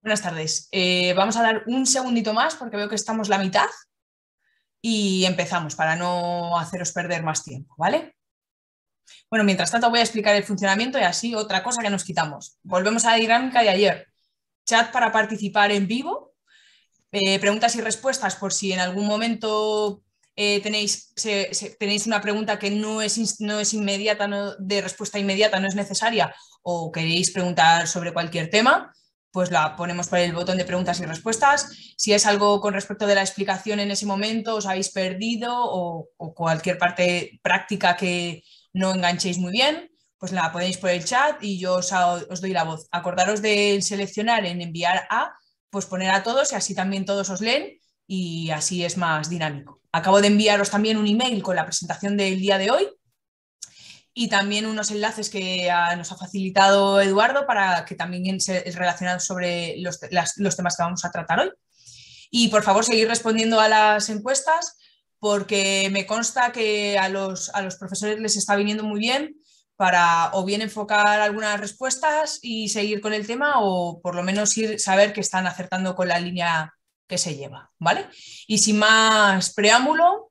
Buenas tardes. Eh, vamos a dar un segundito más porque veo que estamos la mitad y empezamos para no haceros perder más tiempo, ¿vale? Bueno, mientras tanto voy a explicar el funcionamiento y así otra cosa que nos quitamos. Volvemos a la dinámica de ayer. Chat para participar en vivo, eh, preguntas y respuestas por si en algún momento eh, tenéis, una pregunta que no es, no es inmediata, de respuesta inmediata, no es necesaria, o queréis preguntar sobre cualquier tema, pues la ponemos por el botón de preguntas y respuestas. Si es algo con respecto de la explicación en ese momento, os habéis perdido o, cualquier parte práctica que no enganchéis muy bien, pues la podéis por el chat y yo os, os doy la voz. Acordaros de seleccionar en enviar a, pues poner a todos y así también todos os leen y así es más dinámico. Acabo de enviaros también un email con la presentación del día de hoy y también unos enlaces que nos ha facilitado Eduardo para que también es relacionado sobre los, los, temas que vamos a tratar hoy. Y por favor, seguir respondiendo a las encuestas porque me consta que a los, a los profesores les está viniendo muy bien para o bien enfocar algunas respuestas y seguir con el tema o por lo menos ir, saber que están acertando con la línea que se lleva, ¿vale? Y sin más preámbulo,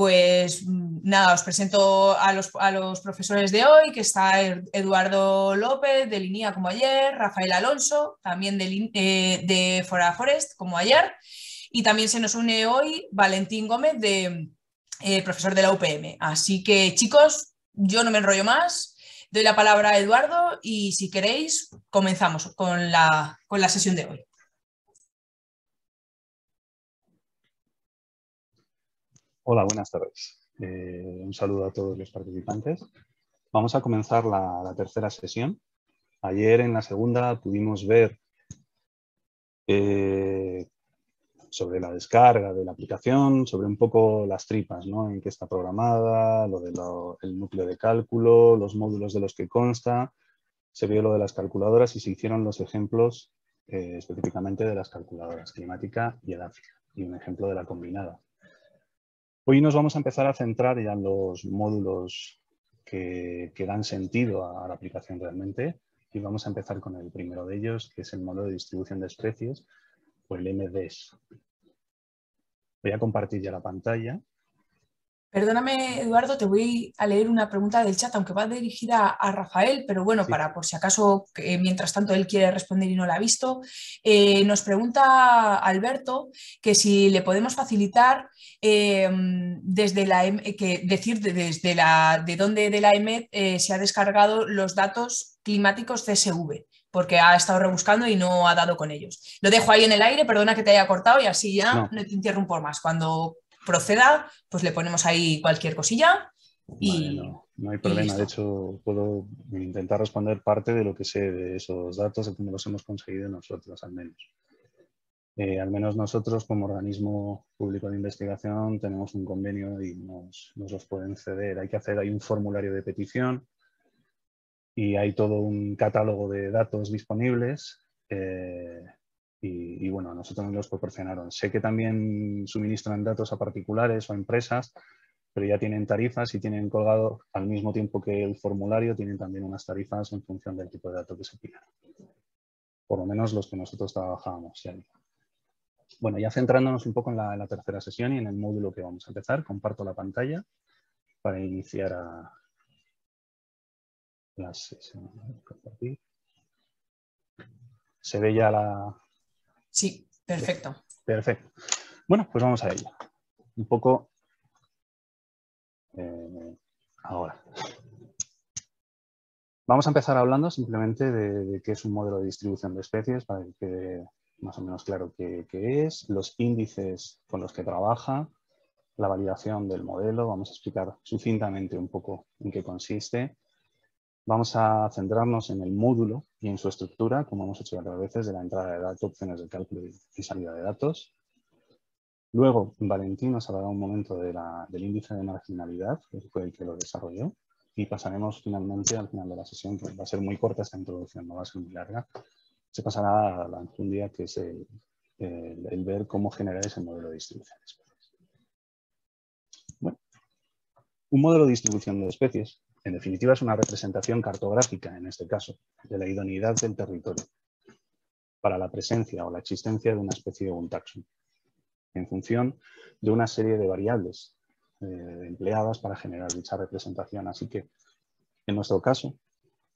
pues nada, os presento a los, a los profesores de hoy, que está Eduardo López de Linía como ayer, Rafael Alonso, también de, eh, de Fora Forest como ayer, y también se nos une hoy Valentín Gómez, de, eh, profesor de la UPM. Así que chicos, yo no me enrollo más, doy la palabra a Eduardo y si queréis comenzamos con la, con la sesión de hoy. Hola, buenas tardes. Eh, un saludo a todos los participantes. Vamos a comenzar la, tercera sesión. Ayer en la segunda pudimos ver eh, sobre la descarga de la aplicación, sobre un poco las tripas, ¿no? en qué está programada, lo del núcleo de cálculo, los módulos de los que consta, se vio lo de las calculadoras y se hicieron los ejemplos eh, específicamente de las calculadoras climática y edáfica y un ejemplo de la combinada. Hoy nos vamos a empezar a centrar ya en los módulos que, dan sentido a, la aplicación realmente y vamos a empezar con el primero de ellos, que es el módulo de distribución de especies o el MDES. Voy a compartir ya la pantalla Perdóname, Eduardo, te voy a leer una pregunta del chat, aunque va dirigida a Rafael, pero bueno, para por si acaso, mientras tanto él quiere responder y no la ha visto, eh, nos pregunta Alberto que si le podemos facilitar em, desde la que decir desde la de dónde de la EMED eh, se ha descargado los datos climáticos CSV porque ha estado rebuscando y no ha dado con ellos. Lo dejo ahí en el aire, perdona que te haya cortado y así ya no, no te interrumpo más. Cuando proceda, pues le ponemos ahí cualquier cosilla y... no, hay problema, de hecho puedo intentar responder parte de lo que sé de esos datos, de cómo los hemos conseguido nosotros al menos. Eh, al menos nosotros como organismo público de investigación tenemos un convenio y nos, los pueden ceder. Hay que hacer, hay un formulario de petición y hay todo un catálogo de datos disponibles eh, y, bueno, a nosotros nos los proporcionaron. Sé que también suministran datos a particulares o a empresas, pero ya tienen tarifas y tienen colgado al mismo tiempo que el formulario, tienen también unas tarifas en función del tipo de datos que se pidan. Por lo menos los que nosotros trabajábamos. Bueno, ya centrándonos un poco en la, tercera sesión y en el módulo que vamos a empezar, comparto la pantalla para iniciar a la sesión. Se ve ya la, Sí, perfecto. Perfecto. Bueno, pues vamos a ello. Un poco eh, ahora. Vamos a empezar hablando simplemente de, qué es un modelo de distribución de especies para que quede más o menos claro qué, qué es, los índices con los que trabaja, la validación del modelo. Vamos a explicar sucintamente un poco en qué consiste Vamos a centrarnos en el módulo y en su estructura, como hemos hecho otras veces, de la entrada de datos, opciones de cálculo y salida de datos. Luego, Valentín nos hablará un momento del índice de marginalidad, que fue el que lo desarrolló, y pasaremos finalmente al final de la sesión, que va a ser muy corta esta introducción, no va a ser muy larga. Se pasará a la enjundia, que es el, el ver cómo generar ese modelo de distribución de especies. Bueno, un modelo de distribución de especies en definitiva, es una representación cartográfica, en este caso, de la idoneidad del territorio. para la presencia o la existencia de una especie o un taxón, en función de una serie de variables eh, empleadas para generar dicha representación. Así que, en nuestro caso,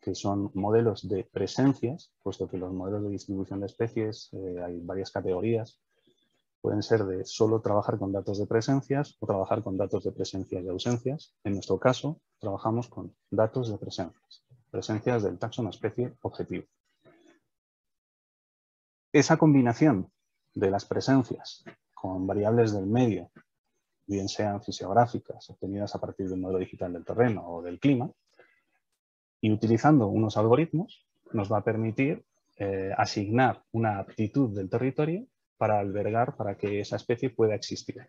que son modelos de presencias, puesto que los modelos de distribución de especies eh, hay varias categorías, pueden ser de solo trabajar con datos de presencias o trabajar con datos de presencias y ausencias. En nuestro caso, trabajamos con datos de presencias, presencias del taxón especie objetivo. Esa combinación de las presencias con variables del medio bien sean fisiográficas, obtenidas a partir del modelo digital del terreno o del clima, y utilizando unos algoritmos nos va a permitir eh, asignar una aptitud del territorio para albergar, para que esa especie pueda existir.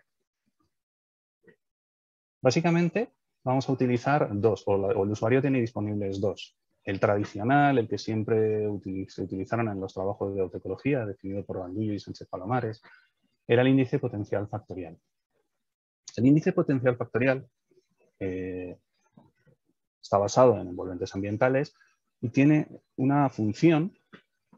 Básicamente vamos a utilizar dos, o, el usuario tiene disponibles dos. El tradicional, el que siempre se utilizaron en los trabajos de autoecología, definido por Bandullo y Sánchez Palomares, era el índice potencial factorial. El índice potencial factorial eh, está basado en envolventes ambientales y tiene una función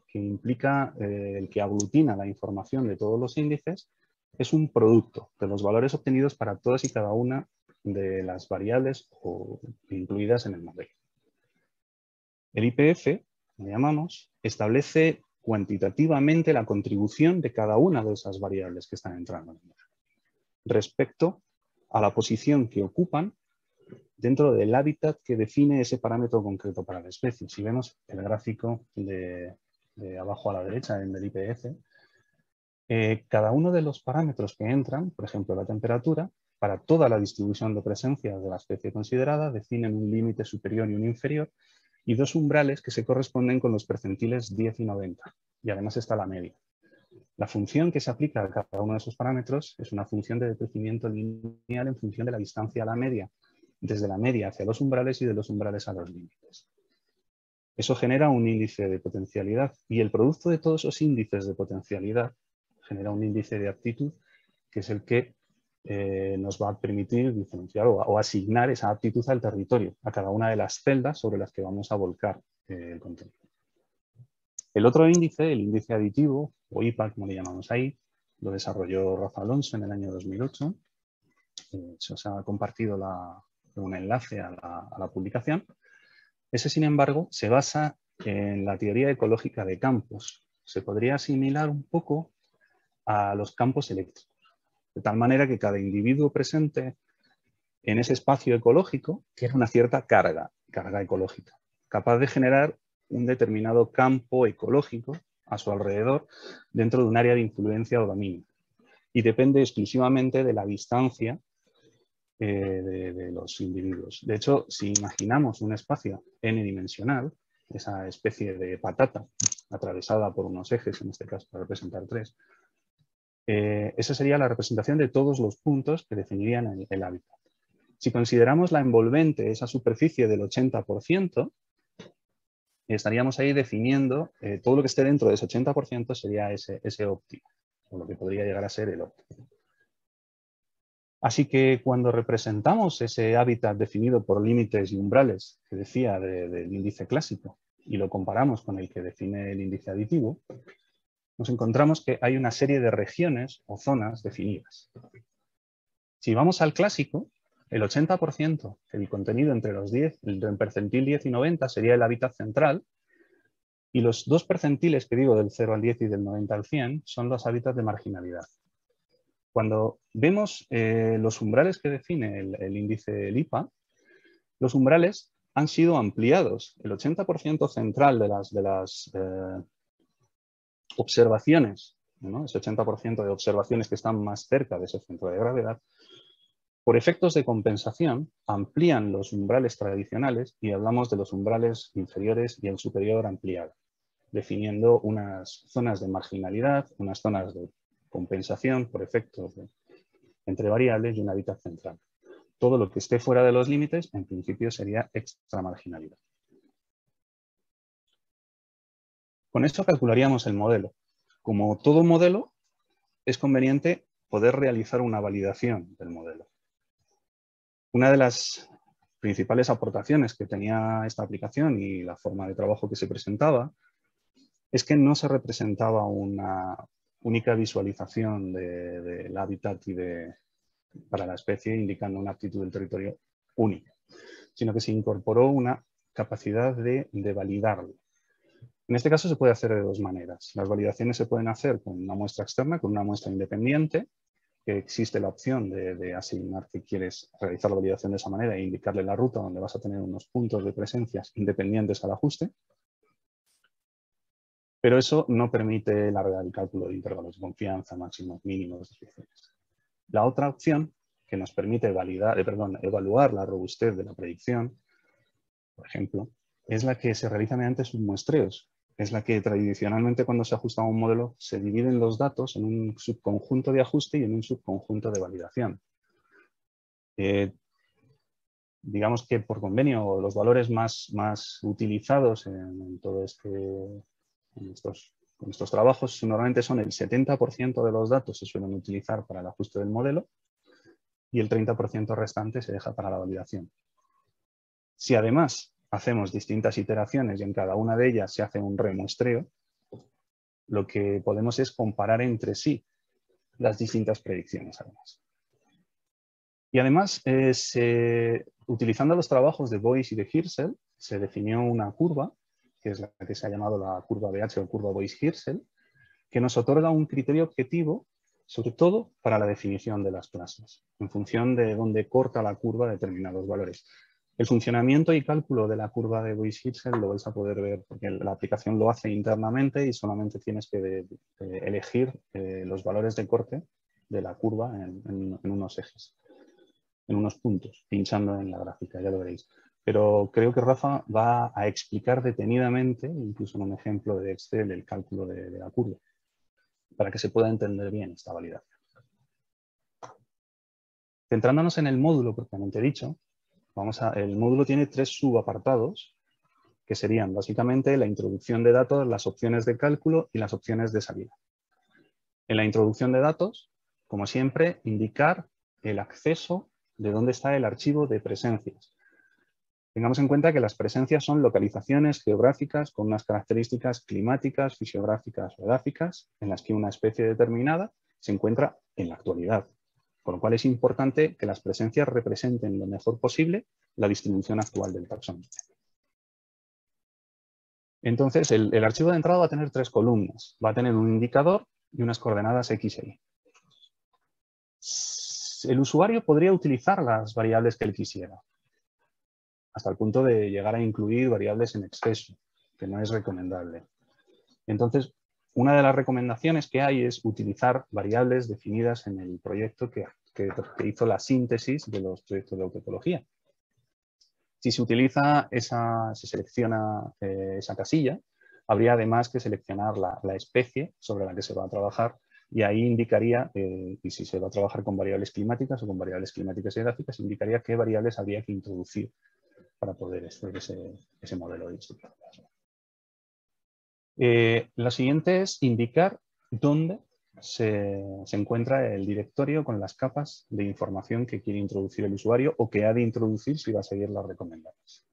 que implica eh, el que aglutina la información de todos los índices, es un producto de los valores obtenidos para todas y cada una de las variables incluidas en el modelo. El IPF, como llamamos, establece cuantitativamente la contribución de cada una de esas variables que están entrando en el modelo respecto a la posición que ocupan dentro del hábitat que define ese parámetro concreto para la especie. Si vemos el gráfico de, abajo a la derecha en el IPF, eh, cada uno de los parámetros que entran, por ejemplo la temperatura, para toda la distribución de presencia de la especie considerada definen un límite superior y un inferior y dos umbrales que se corresponden con los percentiles 10 y 90. Y además está la media. La función que se aplica a cada uno de esos parámetros es una función de decrecimiento lineal en función de la distancia a la media, desde la media hacia los umbrales y de los umbrales a los límites. Eso genera un índice de potencialidad y el producto de todos esos índices de potencialidad genera un índice de aptitud que es el que eh, nos va a permitir diferenciar o, asignar esa aptitud al territorio, a cada una de las celdas sobre las que vamos a volcar eh, el contenido. El otro índice, el índice aditivo, o IPA, como le llamamos ahí, lo desarrolló Rafa Alonso en el año 2008. Eh, se os ha compartido un enlace a la, publicación. Ese, sin embargo, se basa en la teoría ecológica de campos. Se podría asimilar un poco a los campos eléctricos, de tal manera que cada individuo presente en ese espacio ecológico tiene una cierta carga, carga ecológica, capaz de generar un determinado campo ecológico a su alrededor dentro de un área de influencia o dominio. Y depende exclusivamente de la distancia eh, de, los individuos. De hecho, si imaginamos un espacio n-dimensional, esa especie de patata atravesada por unos ejes, en este caso para representar tres, eh, esa sería la representación de todos los puntos que definirían el, hábitat. Si consideramos la envolvente, esa superficie del 80%, estaríamos ahí definiendo eh, todo lo que esté dentro de ese 80% sería ese, ese óptimo, o lo que podría llegar a ser el óptimo. Así que cuando representamos ese hábitat definido por límites y umbrales que decía del índice clásico y lo comparamos con el que define el índice aditivo, nos encontramos que hay una serie de regiones o zonas definidas. Si vamos al clásico, el 80% del contenido entre los 10, el percentil 10 y 90 sería el hábitat central y los dos percentiles que digo del 0 al 10 y del 90 al 100 son los hábitats de marginalidad. Cuando vemos eh, los umbrales que define el, índice LIPA, los umbrales han sido ampliados. El 80% central de las, eh, observaciones, ese 80% de observaciones que están más cerca de ese centro de gravedad, por efectos de compensación, amplían los umbrales tradicionales y hablamos de los umbrales inferiores y el superior ampliado, definiendo unas zonas de marginalidad, unas zonas de compensación por efectos entre variables y un hábitat central. Todo lo que esté fuera de los límites, en principio, sería extramarginalidad. Con esto calcularíamos el modelo. Como todo modelo, es conveniente poder realizar una validación del modelo. Una de las principales aportaciones que tenía esta aplicación y la forma de trabajo que se presentaba es que no se representaba una única visualización del hábitat y de, para la especie indicando una aptitud del territorio única, sino que se incorporó una capacidad de, de validarlo. En este caso se puede hacer de dos maneras. Las validaciones se pueden hacer con una muestra externa, con una muestra independiente, que existe la opción de, asignar que quieres realizar la validación de esa manera e indicarle la ruta donde vas a tener unos puntos de presencias independientes al ajuste. Pero eso no permite largar el cálculo de intervalos de confianza, máximos, mínimos, desviaciones. La otra opción que nos permite validar, eh, perdón, evaluar la robustez de la predicción, por ejemplo, es la que se realiza mediante submuestreos, es la que tradicionalmente cuando se ajusta a un modelo se dividen los datos en un subconjunto de ajuste y en un subconjunto de validación. Eh, digamos que por convenio los valores más, más utilizados en, todo este, en estos, trabajos normalmente son el 70% de los datos se suelen utilizar para el ajuste del modelo y el 30% restante se deja para la validación. Si además hacemos distintas iteraciones y en cada una de ellas se hace un remuestreo, lo que podemos es comparar entre sí las distintas predicciones además. Y además, eh, utilizando los trabajos de Boyce y de Hirsel, se definió una curva, que es la que se ha llamado la curva BH o curva Boyce-Hirsel, que nos otorga un criterio objetivo, sobre todo para la definición de las clases, en función de dónde corta la curva determinados valores. El funcionamiento y cálculo de la curva de Boyce-Hitchell lo vais a poder ver porque la aplicación lo hace internamente y solamente tienes que elegir eh, los valores de corte de la curva en, unos ejes, en unos puntos, pinchando en la gráfica, ya lo veréis. Pero creo que Rafa va a explicar detenidamente, incluso en un ejemplo de Excel, el cálculo de, de la curva, para que se pueda entender bien esta validación. Centrándonos en el módulo propiamente dicho, el módulo tiene tres subapartados, que serían básicamente la introducción de datos, las opciones de cálculo y las opciones de salida. En la introducción de datos, como siempre, indicar el acceso de dónde está el archivo de presencias. Tengamos en cuenta que las presencias son localizaciones geográficas con unas características climáticas, fisiográficas o edáficas en las que una especie determinada se encuentra en la actualidad. Con lo cual es importante que las presencias representen lo mejor posible la distribución actual del taxón. Entonces, el, archivo de entrada va a tener tres columnas. Va a tener un indicador y unas coordenadas X e Y. El usuario podría utilizar las variables que él quisiera, hasta el punto de llegar a incluir variables en exceso, que no es recomendable. Entonces, una de las recomendaciones que hay es utilizar variables definidas en el proyecto que, hizo la síntesis de los proyectos de autotopología. Si se utiliza esa, se selecciona eh, esa casilla, habría además que seleccionar la, especie sobre la que se va a trabajar y ahí indicaría, eh, y si se va a trabajar con variables climáticas o con variables climáticas y gráficas, indicaría qué variables habría que introducir para poder hacer ese, modelo de. Eh, lo siguiente es indicar dónde se, encuentra el directorio con las capas de información que quiere introducir el usuario o que ha de introducir si va a seguir las recomendadas.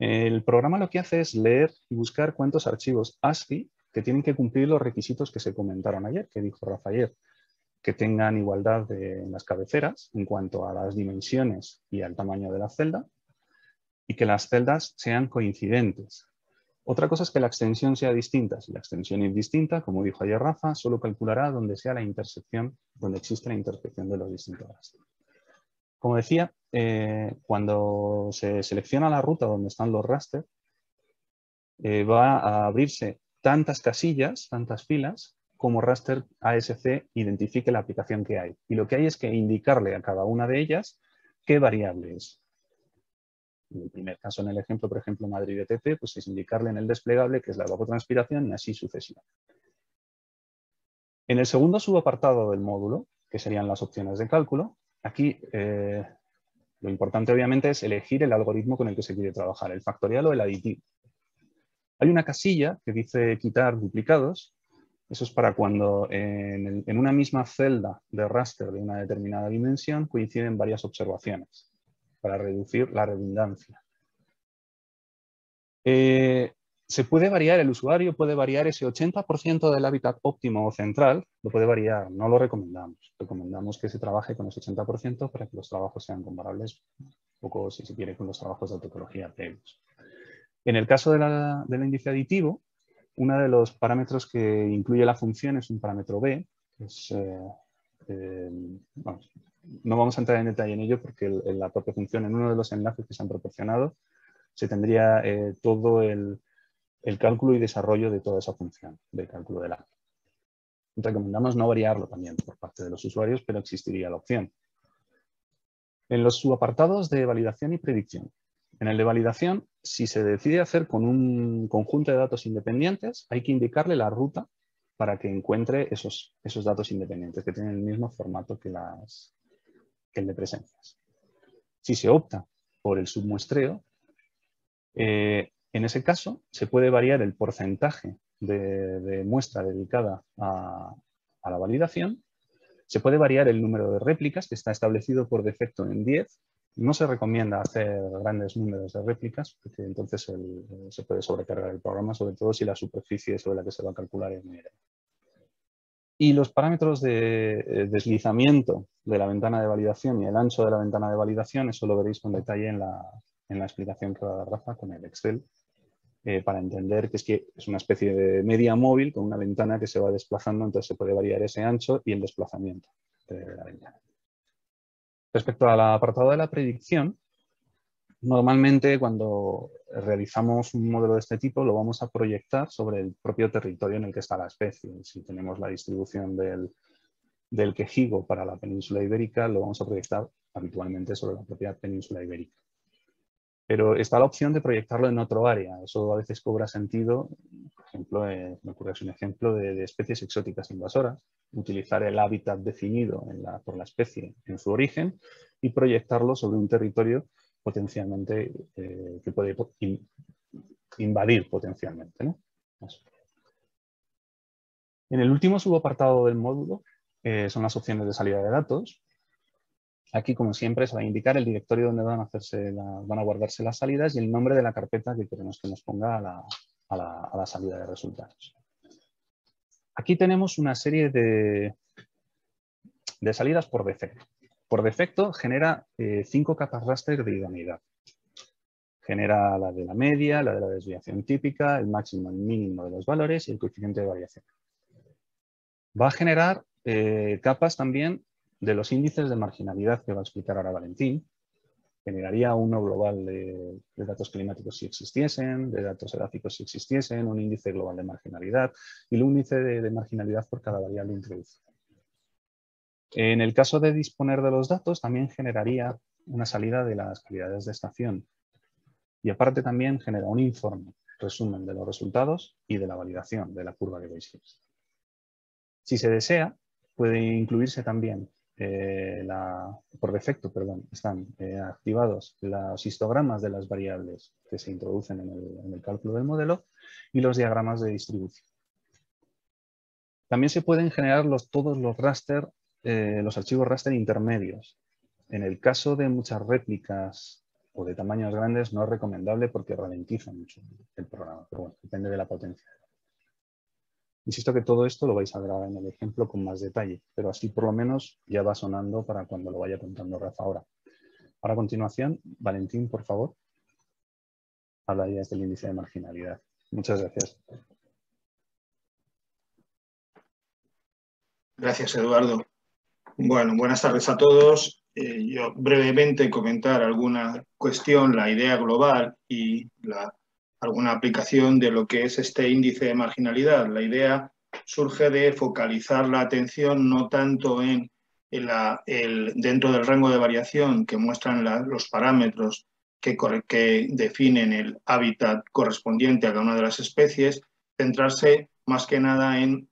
El programa lo que hace es leer y buscar cuántos archivos ASCII que tienen que cumplir los requisitos que se comentaron ayer, que dijo Rafael, que tengan igualdad en las cabeceras en cuanto a las dimensiones y al tamaño de la celda y que las celdas sean coincidentes, otra cosa es que la extensión sea distinta. Si la extensión es distinta, como dijo ayer Rafa, solo calculará donde sea la intersección, donde existe la intersección de los distintos rastros. Como decía, eh, cuando se selecciona la ruta donde están los rasters, eh, va a abrirse tantas casillas, tantas filas, como raster ASC identifique la aplicación que hay. Y lo que hay es que indicarle a cada una de ellas qué variable es. En el primer caso, en el ejemplo, por ejemplo, Madrid ETP, pues es indicarle en el desplegable que es la evapotranspiración y así sucesivamente. En el segundo subapartado del módulo, que serían las opciones de cálculo, aquí eh, lo importante obviamente es elegir el algoritmo con el que se quiere trabajar, el factorial o el aditivo. Hay una casilla que dice quitar duplicados. Eso es para cuando en, en una misma celda de raster de una determinada dimensión coinciden varias observaciones para reducir la redundancia. Eh, se puede variar, el usuario puede variar ese 80% del hábitat óptimo o central, lo puede variar, no lo recomendamos. Recomendamos que se trabaje con ese 80% para que los trabajos sean comparables, un poco si se quiere, con los trabajos de autoecología previos. En el caso del índice aditivo, uno de los parámetros que incluye la función es un parámetro B, eh, eh, no vamos a entrar en detalle en ello porque la propia función, en uno de los enlaces que se han proporcionado, se tendría eh, todo el, cálculo y desarrollo de toda esa función de cálculo del A. Recomendamos no variarlo también por parte de los usuarios, pero existiría la opción. En los subapartados de validación y predicción. En el de validación, si se decide hacer con un conjunto de datos independientes, hay que indicarle la ruta para que encuentre esos, esos datos independientes que tienen el mismo formato que, las, de presencias. Si se opta por el submuestreo, eh, en ese caso, se puede variar el porcentaje de, muestra dedicada a, la validación. Se puede variar el número de réplicas, que está establecido por defecto en 10. No se recomienda hacer grandes números de réplicas, porque entonces se puede sobrecargar el programa, sobre todo si la superficie sobre la que se va a calcular es muy Y los parámetros de eh, deslizamiento de la ventana de validación y el ancho de la ventana de validación, eso lo veréis con detalle en la, en la explicación que va a dar Rafa con el Excel, eh, para entender que es que es una especie de media móvil con una ventana que se va desplazando, entonces se puede variar ese ancho y el desplazamiento de la ventana. Respecto al apartado de la predicción, normalmente cuando realizamos un modelo de este tipo lo vamos a proyectar sobre el propio territorio en el que está la especie. Si tenemos la distribución del, del quejigo para la península ibérica, lo vamos a proyectar habitualmente sobre la propia península ibérica. Pero está la opción de proyectarlo en otro área. Eso a veces cobra sentido. Por ejemplo, eh, me ocurre un ejemplo de, especies exóticas invasoras. Utilizar el hábitat definido por la especie en su origen y proyectarlo sobre un territorio potencialmente eh, que puede invadir potencialmente. En el último subapartado del módulo eh, son las opciones de salida de datos. Aquí, como siempre, se va a indicar el directorio donde van a, guardarse las salidas y el nombre de la carpeta que queremos que nos ponga a la, salida de resultados. Aquí tenemos una serie de, de salidas por defecto. Por defecto genera eh, cinco capas raster de idoneidad. Genera la de la media, la de la desviación típica, el máximo y mínimo de los valores y el coeficiente de variación. Va a generar eh, capas también de los índices de marginalidad que va a explicar ahora Valentín, generaría uno global de, datos climáticos si existiesen, de datos edáficos si existiesen, un índice global de marginalidad y un índice de, marginalidad por cada variable introducida. En el caso de disponer de los datos, también generaría una salida de las calidades de estación y aparte también genera un informe, resumen de los resultados y de la validación de la curva de Weiss Si se desea, puede incluirse también eh, por defecto, perdón, están eh, activados los histogramas de las variables que se introducen en el, cálculo del modelo y los diagramas de distribución. También se pueden generar los, todos los raster, eh, los archivos raster intermedios. En el caso de muchas réplicas o de tamaños grandes no es recomendable porque ralentiza mucho el programa, pero bueno, depende de la potencia. Insisto que todo esto lo vais a ver ahora en el ejemplo con más detalle, pero así por lo menos ya va sonando para cuando lo vaya contando Rafa ahora. Ahora a continuación, Valentín, por favor, hablarías del índice de marginalidad. Muchas gracias. Gracias, Eduardo. Bueno, buenas tardes a todos. Eh, yo brevemente comentar alguna cuestión, la idea global y la alguna aplicación de lo que es este índice de marginalidad. La idea surge de focalizar la atención no tanto en, el, dentro del rango de variación que muestran los parámetros que, que definen el hábitat correspondiente a cada una de las especies, centrarse más que nada en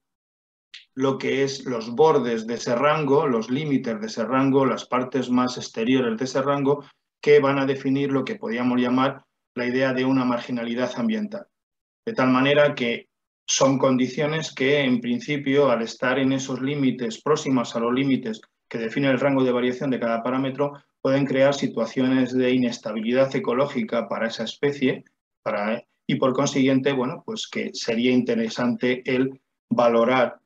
lo que es los bordes de ese rango, los límites de ese rango, las partes más exteriores de ese rango, que van a definir lo que podríamos llamar la idea de una marginalidad ambiental. De tal manera que son condiciones que, en principio, al estar en esos límites próximas a los límites que define el rango de variación de cada parámetro, pueden crear situaciones de inestabilidad ecológica para esa especie, para y por consiguiente, bueno, pues que sería interesante el valorar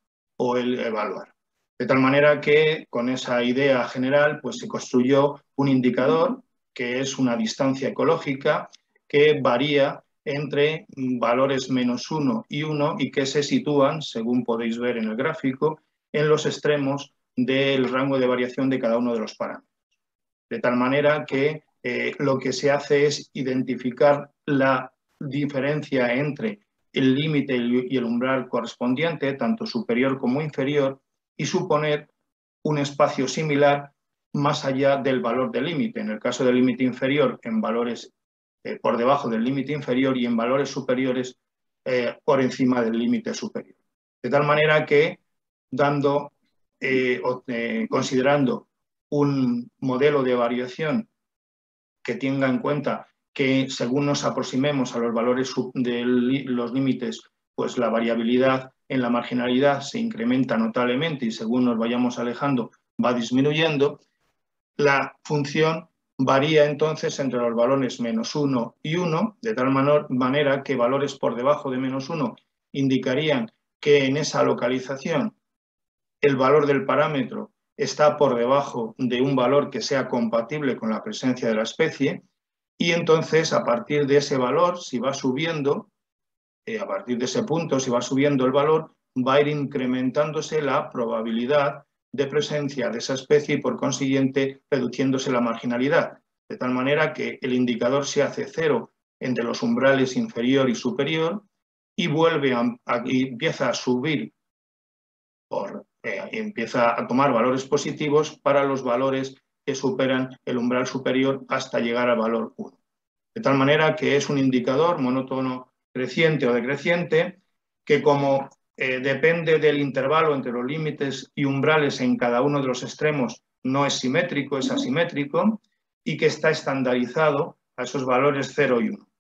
o el evaluar. De tal manera que con esa idea general pues se construyó un indicador que es una distancia ecológica que varía entre valores menos 1 y 1 y que se sitúan, según podéis ver en el gráfico, en los extremos del rango de variación de cada uno de los parámetros. De tal manera que eh, lo que se hace es identificar la diferencia entre el límite y el umbral correspondiente, tanto superior como inferior, y suponer un espacio similar más allá del valor del límite. En el caso del límite inferior, en valores eh, por debajo del límite inferior y en valores superiores eh, por encima del límite superior. De tal manera que, dando, eh, considerando un modelo de variación que tenga en cuenta que según nos aproximemos a los valores de los límites, pues la variabilidad en la marginalidad se incrementa notablemente y según nos vayamos alejando va disminuyendo, la función varía entonces entre los valores menos 1 y 1, de tal manera que valores por debajo de menos 1 indicarían que en esa localización el valor del parámetro está por debajo de un valor que sea compatible con la presencia de la especie y entonces a partir de ese valor, si va subiendo, eh, a partir de ese punto, si va subiendo el valor, va a ir incrementándose la probabilidad de presencia de esa especie y por consiguiente reduciéndose la marginalidad, de tal manera que el indicador se hace cero entre los umbrales inferior y superior y vuelve a, empieza a subir por eh, empieza a tomar valores positivos para los valores superan el umbral superior hasta llegar al valor 1. De tal manera que es un indicador monótono creciente o decreciente que como eh, depende del intervalo entre los límites y umbrales en cada uno de los extremos, no es simétrico, es asimétrico, y que está estandarizado a esos valores 0 y 1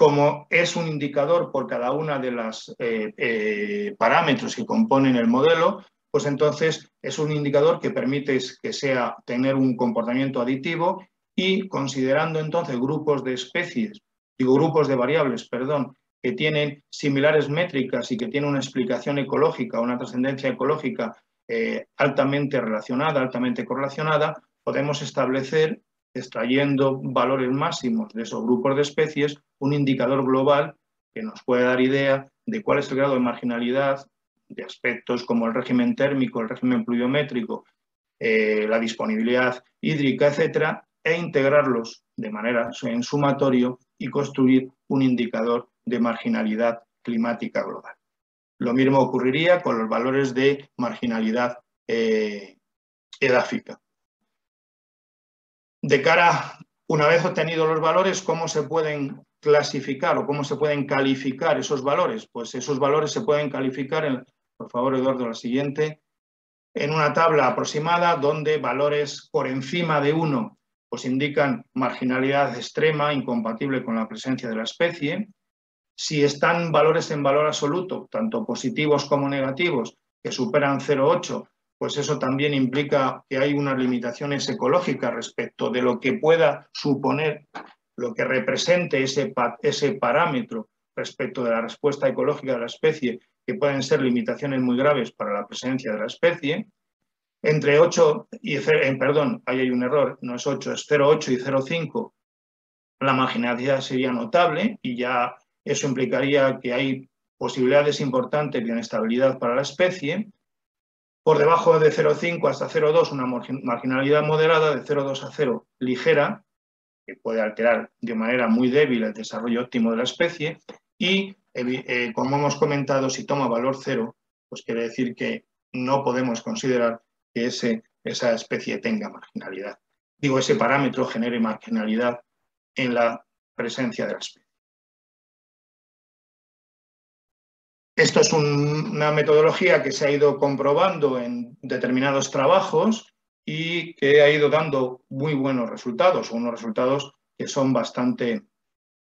como es un indicador por cada una de los eh, eh, parámetros que componen el modelo, pues entonces es un indicador que permite que sea tener un comportamiento aditivo y considerando entonces grupos de especies, digo grupos de variables, perdón, que tienen similares métricas y que tienen una explicación ecológica, una trascendencia ecológica eh, altamente relacionada, altamente correlacionada, podemos establecer extrayendo valores máximos de esos grupos de especies, un indicador global que nos puede dar idea de cuál es el grado de marginalidad de aspectos como el régimen térmico, el régimen pluviométrico, eh, la disponibilidad hídrica, etcétera, e integrarlos de manera en sumatorio y construir un indicador de marginalidad climática global. Lo mismo ocurriría con los valores de marginalidad eh, edáfica de cara, una vez obtenidos los valores, ¿cómo se pueden clasificar o cómo se pueden calificar esos valores? Pues esos valores se pueden calificar, en, por favor Eduardo, la siguiente, en una tabla aproximada donde valores por encima de 1 pues indican marginalidad extrema, incompatible con la presencia de la especie. Si están valores en valor absoluto, tanto positivos como negativos, que superan 0,8, pues eso también implica que hay unas limitaciones ecológicas respecto de lo que pueda suponer, lo que represente ese, ese parámetro respecto de la respuesta ecológica de la especie, que pueden ser limitaciones muy graves para la presencia de la especie. Entre 8 y 0, eh, perdón, ahí hay un error, no es 8, es 0,8 y 0,5, la marginalidad sería notable y ya eso implicaría que hay posibilidades importantes de inestabilidad para la especie. Por debajo de 0,5 hasta 0,2 una marginalidad moderada, de 0,2 a 0 ligera, puede alterar de manera muy débil el desarrollo óptimo de la especie. Y, eh, como hemos comentado, si toma valor 0, pues quiere decir que no podemos considerar que ese, esa especie tenga marginalidad. Digo, ese parámetro genere marginalidad en la presencia de la especie. Esto es una metodología que se ha ido comprobando en determinados trabajos y que ha ido dando muy buenos resultados, unos resultados que son bastante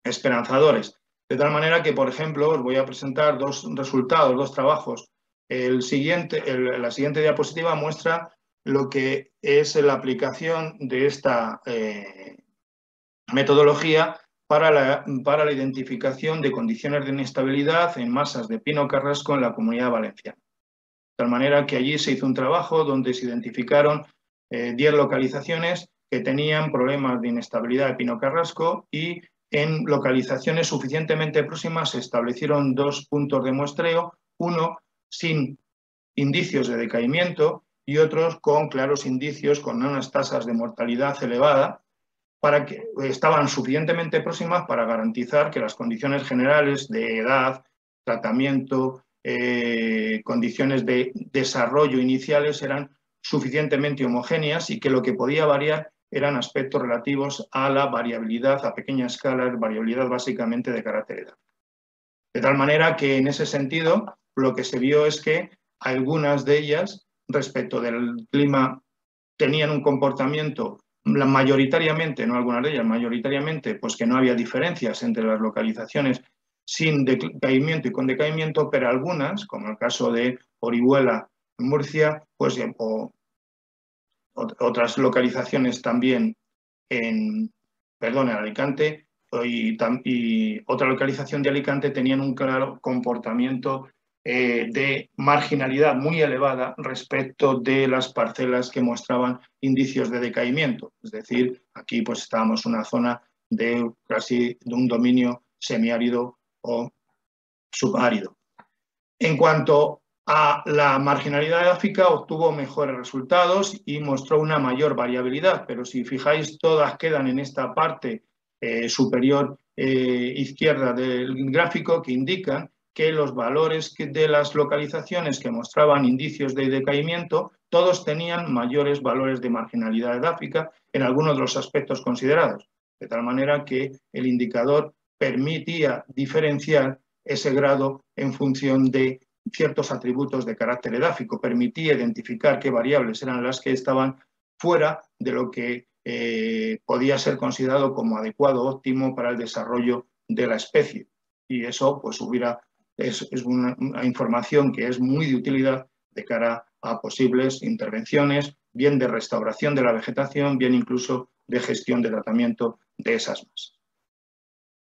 esperanzadores. De tal manera que, por ejemplo, os voy a presentar dos resultados, dos trabajos. El siguiente, la siguiente diapositiva muestra lo que es la aplicación de esta eh, metodología para la, para la identificación de condiciones de inestabilidad en masas de pino carrasco en la comunidad valenciana. De tal manera que allí se hizo un trabajo donde se identificaron 10 eh, localizaciones que tenían problemas de inestabilidad de pino carrasco y en localizaciones suficientemente próximas se establecieron dos puntos de muestreo, uno sin indicios de decaimiento y otros con claros indicios, con unas tasas de mortalidad elevada, para que estaban suficientemente próximas para garantizar que las condiciones generales de edad, tratamiento, eh, condiciones de desarrollo iniciales eran suficientemente homogéneas y que lo que podía variar eran aspectos relativos a la variabilidad a pequeña escala, variabilidad básicamente de carácter edad. De tal manera que en ese sentido lo que se vio es que algunas de ellas respecto del clima tenían un comportamiento mayoritariamente, no algunas de ellas, mayoritariamente, pues que no había diferencias entre las localizaciones sin decaimiento y con decaimiento, pero algunas, como el caso de Orihuela en Murcia, pues o otras localizaciones también en, perdón, en Alicante y, y, otra localización de Alicante tenían un claro comportamiento eh, de marginalidad muy elevada respecto de las parcelas que mostraban indicios de decaimiento. Es decir, aquí pues estábamos en una zona de casi de un dominio semiárido o subárido. En cuanto a la marginalidad gráfica obtuvo mejores resultados y mostró una mayor variabilidad, pero si fijáis, todas quedan en esta parte eh, superior eh, izquierda del gráfico que indican que los valores de las localizaciones que mostraban indicios de decaimiento, todos tenían mayores valores de marginalidad edáfica en algunos de los aspectos considerados, de tal manera que el indicador permitía diferenciar ese grado en función de ciertos atributos de carácter edáfico, permitía identificar qué variables eran las que estaban fuera de lo que eh, podía ser considerado como adecuado, óptimo para el desarrollo de la especie. Y eso pues hubiera, es, una, información que es muy de utilidad de cara a posibles intervenciones, bien de restauración de la vegetación, bien incluso de gestión de tratamiento de esas masas.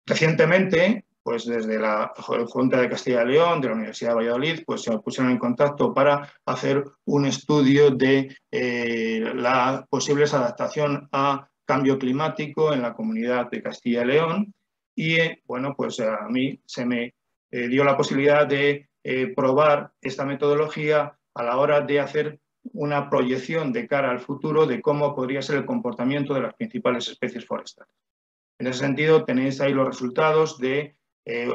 Recientemente, pues desde la Junta de Castilla y León, de la Universidad de Valladolid, pues se pusieron en contacto para hacer un estudio de eh, la posible adaptación a cambio climático en la comunidad de Castilla y León. Y eh, bueno, pues a mí se me eh, dio la posibilidad de probar esta metodología a la hora de hacer una proyección de cara al futuro de cómo podría ser el comportamiento de las principales especies forestales. En ese sentido, tenéis ahí los resultados de eh,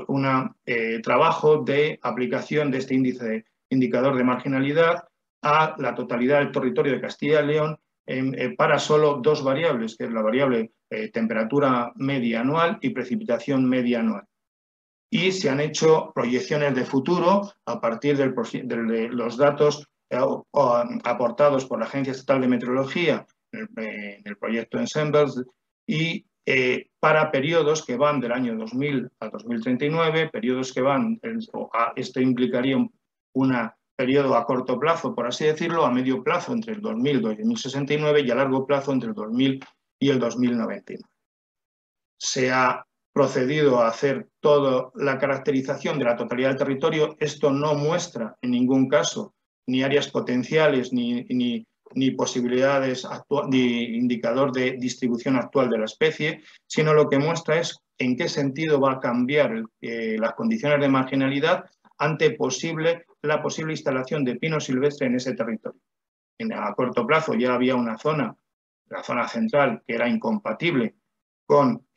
un eh, trabajo de aplicación de este índice indicador de marginalidad a la totalidad del territorio de Castilla y León eh, para solo dos variables, que es la variable temperatura media anual y precipitación media anual. Y se han hecho proyecciones de futuro a partir de los datos aportados por la Agencia Estatal de Meteorología en el, proyecto Ensembles y eh, para periodos que van del año 2000 al 2039, periodos que van, esto implicaría un periodo a corto plazo, por así decirlo, a medio plazo entre el 2000 y el 2069 y a largo plazo entre el 2000 y el 2099. Se ha procedido a hacer toda la caracterización de la totalidad del territorio. Esto no muestra en ningún caso ni áreas potenciales ni ni posibilidades, ni indicador de distribución actual de la especie, sino lo que muestra es en qué sentido va a cambiar eh, las condiciones de marginalidad ante posible, la posible instalación de pino silvestre en ese territorio. En, a corto plazo ya había una zona, la zona central, que era incompatible con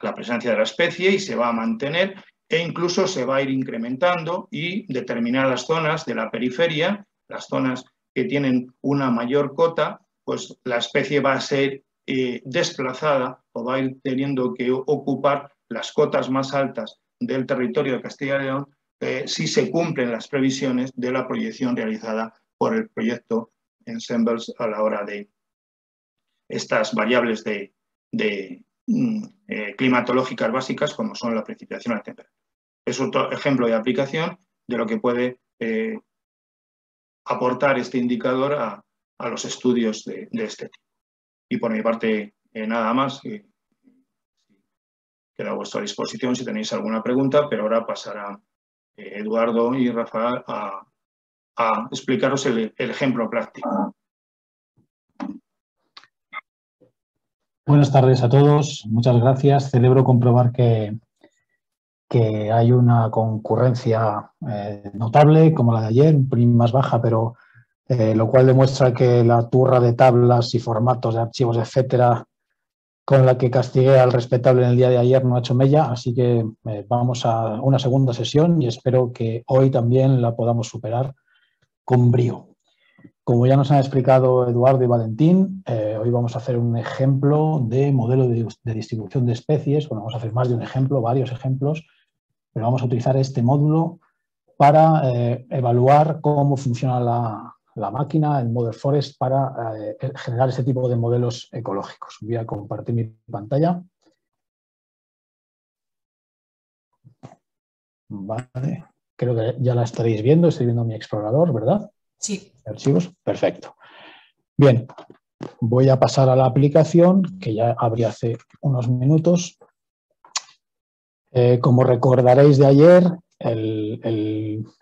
la presencia de la especie y se va a mantener e incluso se va a ir incrementando y determinadas zonas de la periferia, las zonas que tienen una mayor cota, pues la especie va a ser eh, desplazada o va a ir teniendo que ocupar las cotas más altas del territorio de Castilla y León eh, si se cumplen las previsiones de la proyección realizada por el proyecto Ensembles a la hora de estas variables de, mm, eh, climatológicas básicas como son la precipitación y la temperatura. Es otro ejemplo de aplicación de lo que puede aportar este indicador a, los estudios de, este tipo. Y por mi parte, eh, nada más. queda a vuestra disposición si tenéis alguna pregunta, pero ahora pasará eh, Eduardo y Rafael a, explicaros el, ejemplo práctico. Buenas tardes a todos, muchas gracias. Celebro comprobar que, que hay una concurrencia eh, notable, como la de ayer, un pelín más baja, pero eh, lo cual demuestra que la turra de tablas y formatos de archivos, etcétera, con la que castigué al respetable en el día de ayer no ha hecho mella, así que eh, vamos a una segunda sesión y espero que hoy también la podamos superar con brío. Como ya nos han explicado Eduardo y Valentín, eh, hoy vamos a hacer un ejemplo de modelo de, distribución de especies. Bueno, vamos a hacer más de un ejemplo, varios ejemplos, pero vamos a utilizar este módulo para eh, evaluar cómo funciona la, máquina, el Model Forest, para eh, generar ese tipo de modelos ecológicos. Voy a compartir mi pantalla. Vale, creo que ya la estaréis viendo, estoy viendo mi explorador, ¿verdad? Sí. Archivos, perfecto. Bien, voy a pasar a la aplicación que ya abrí hace unos minutos. Eh, como recordaréis de ayer,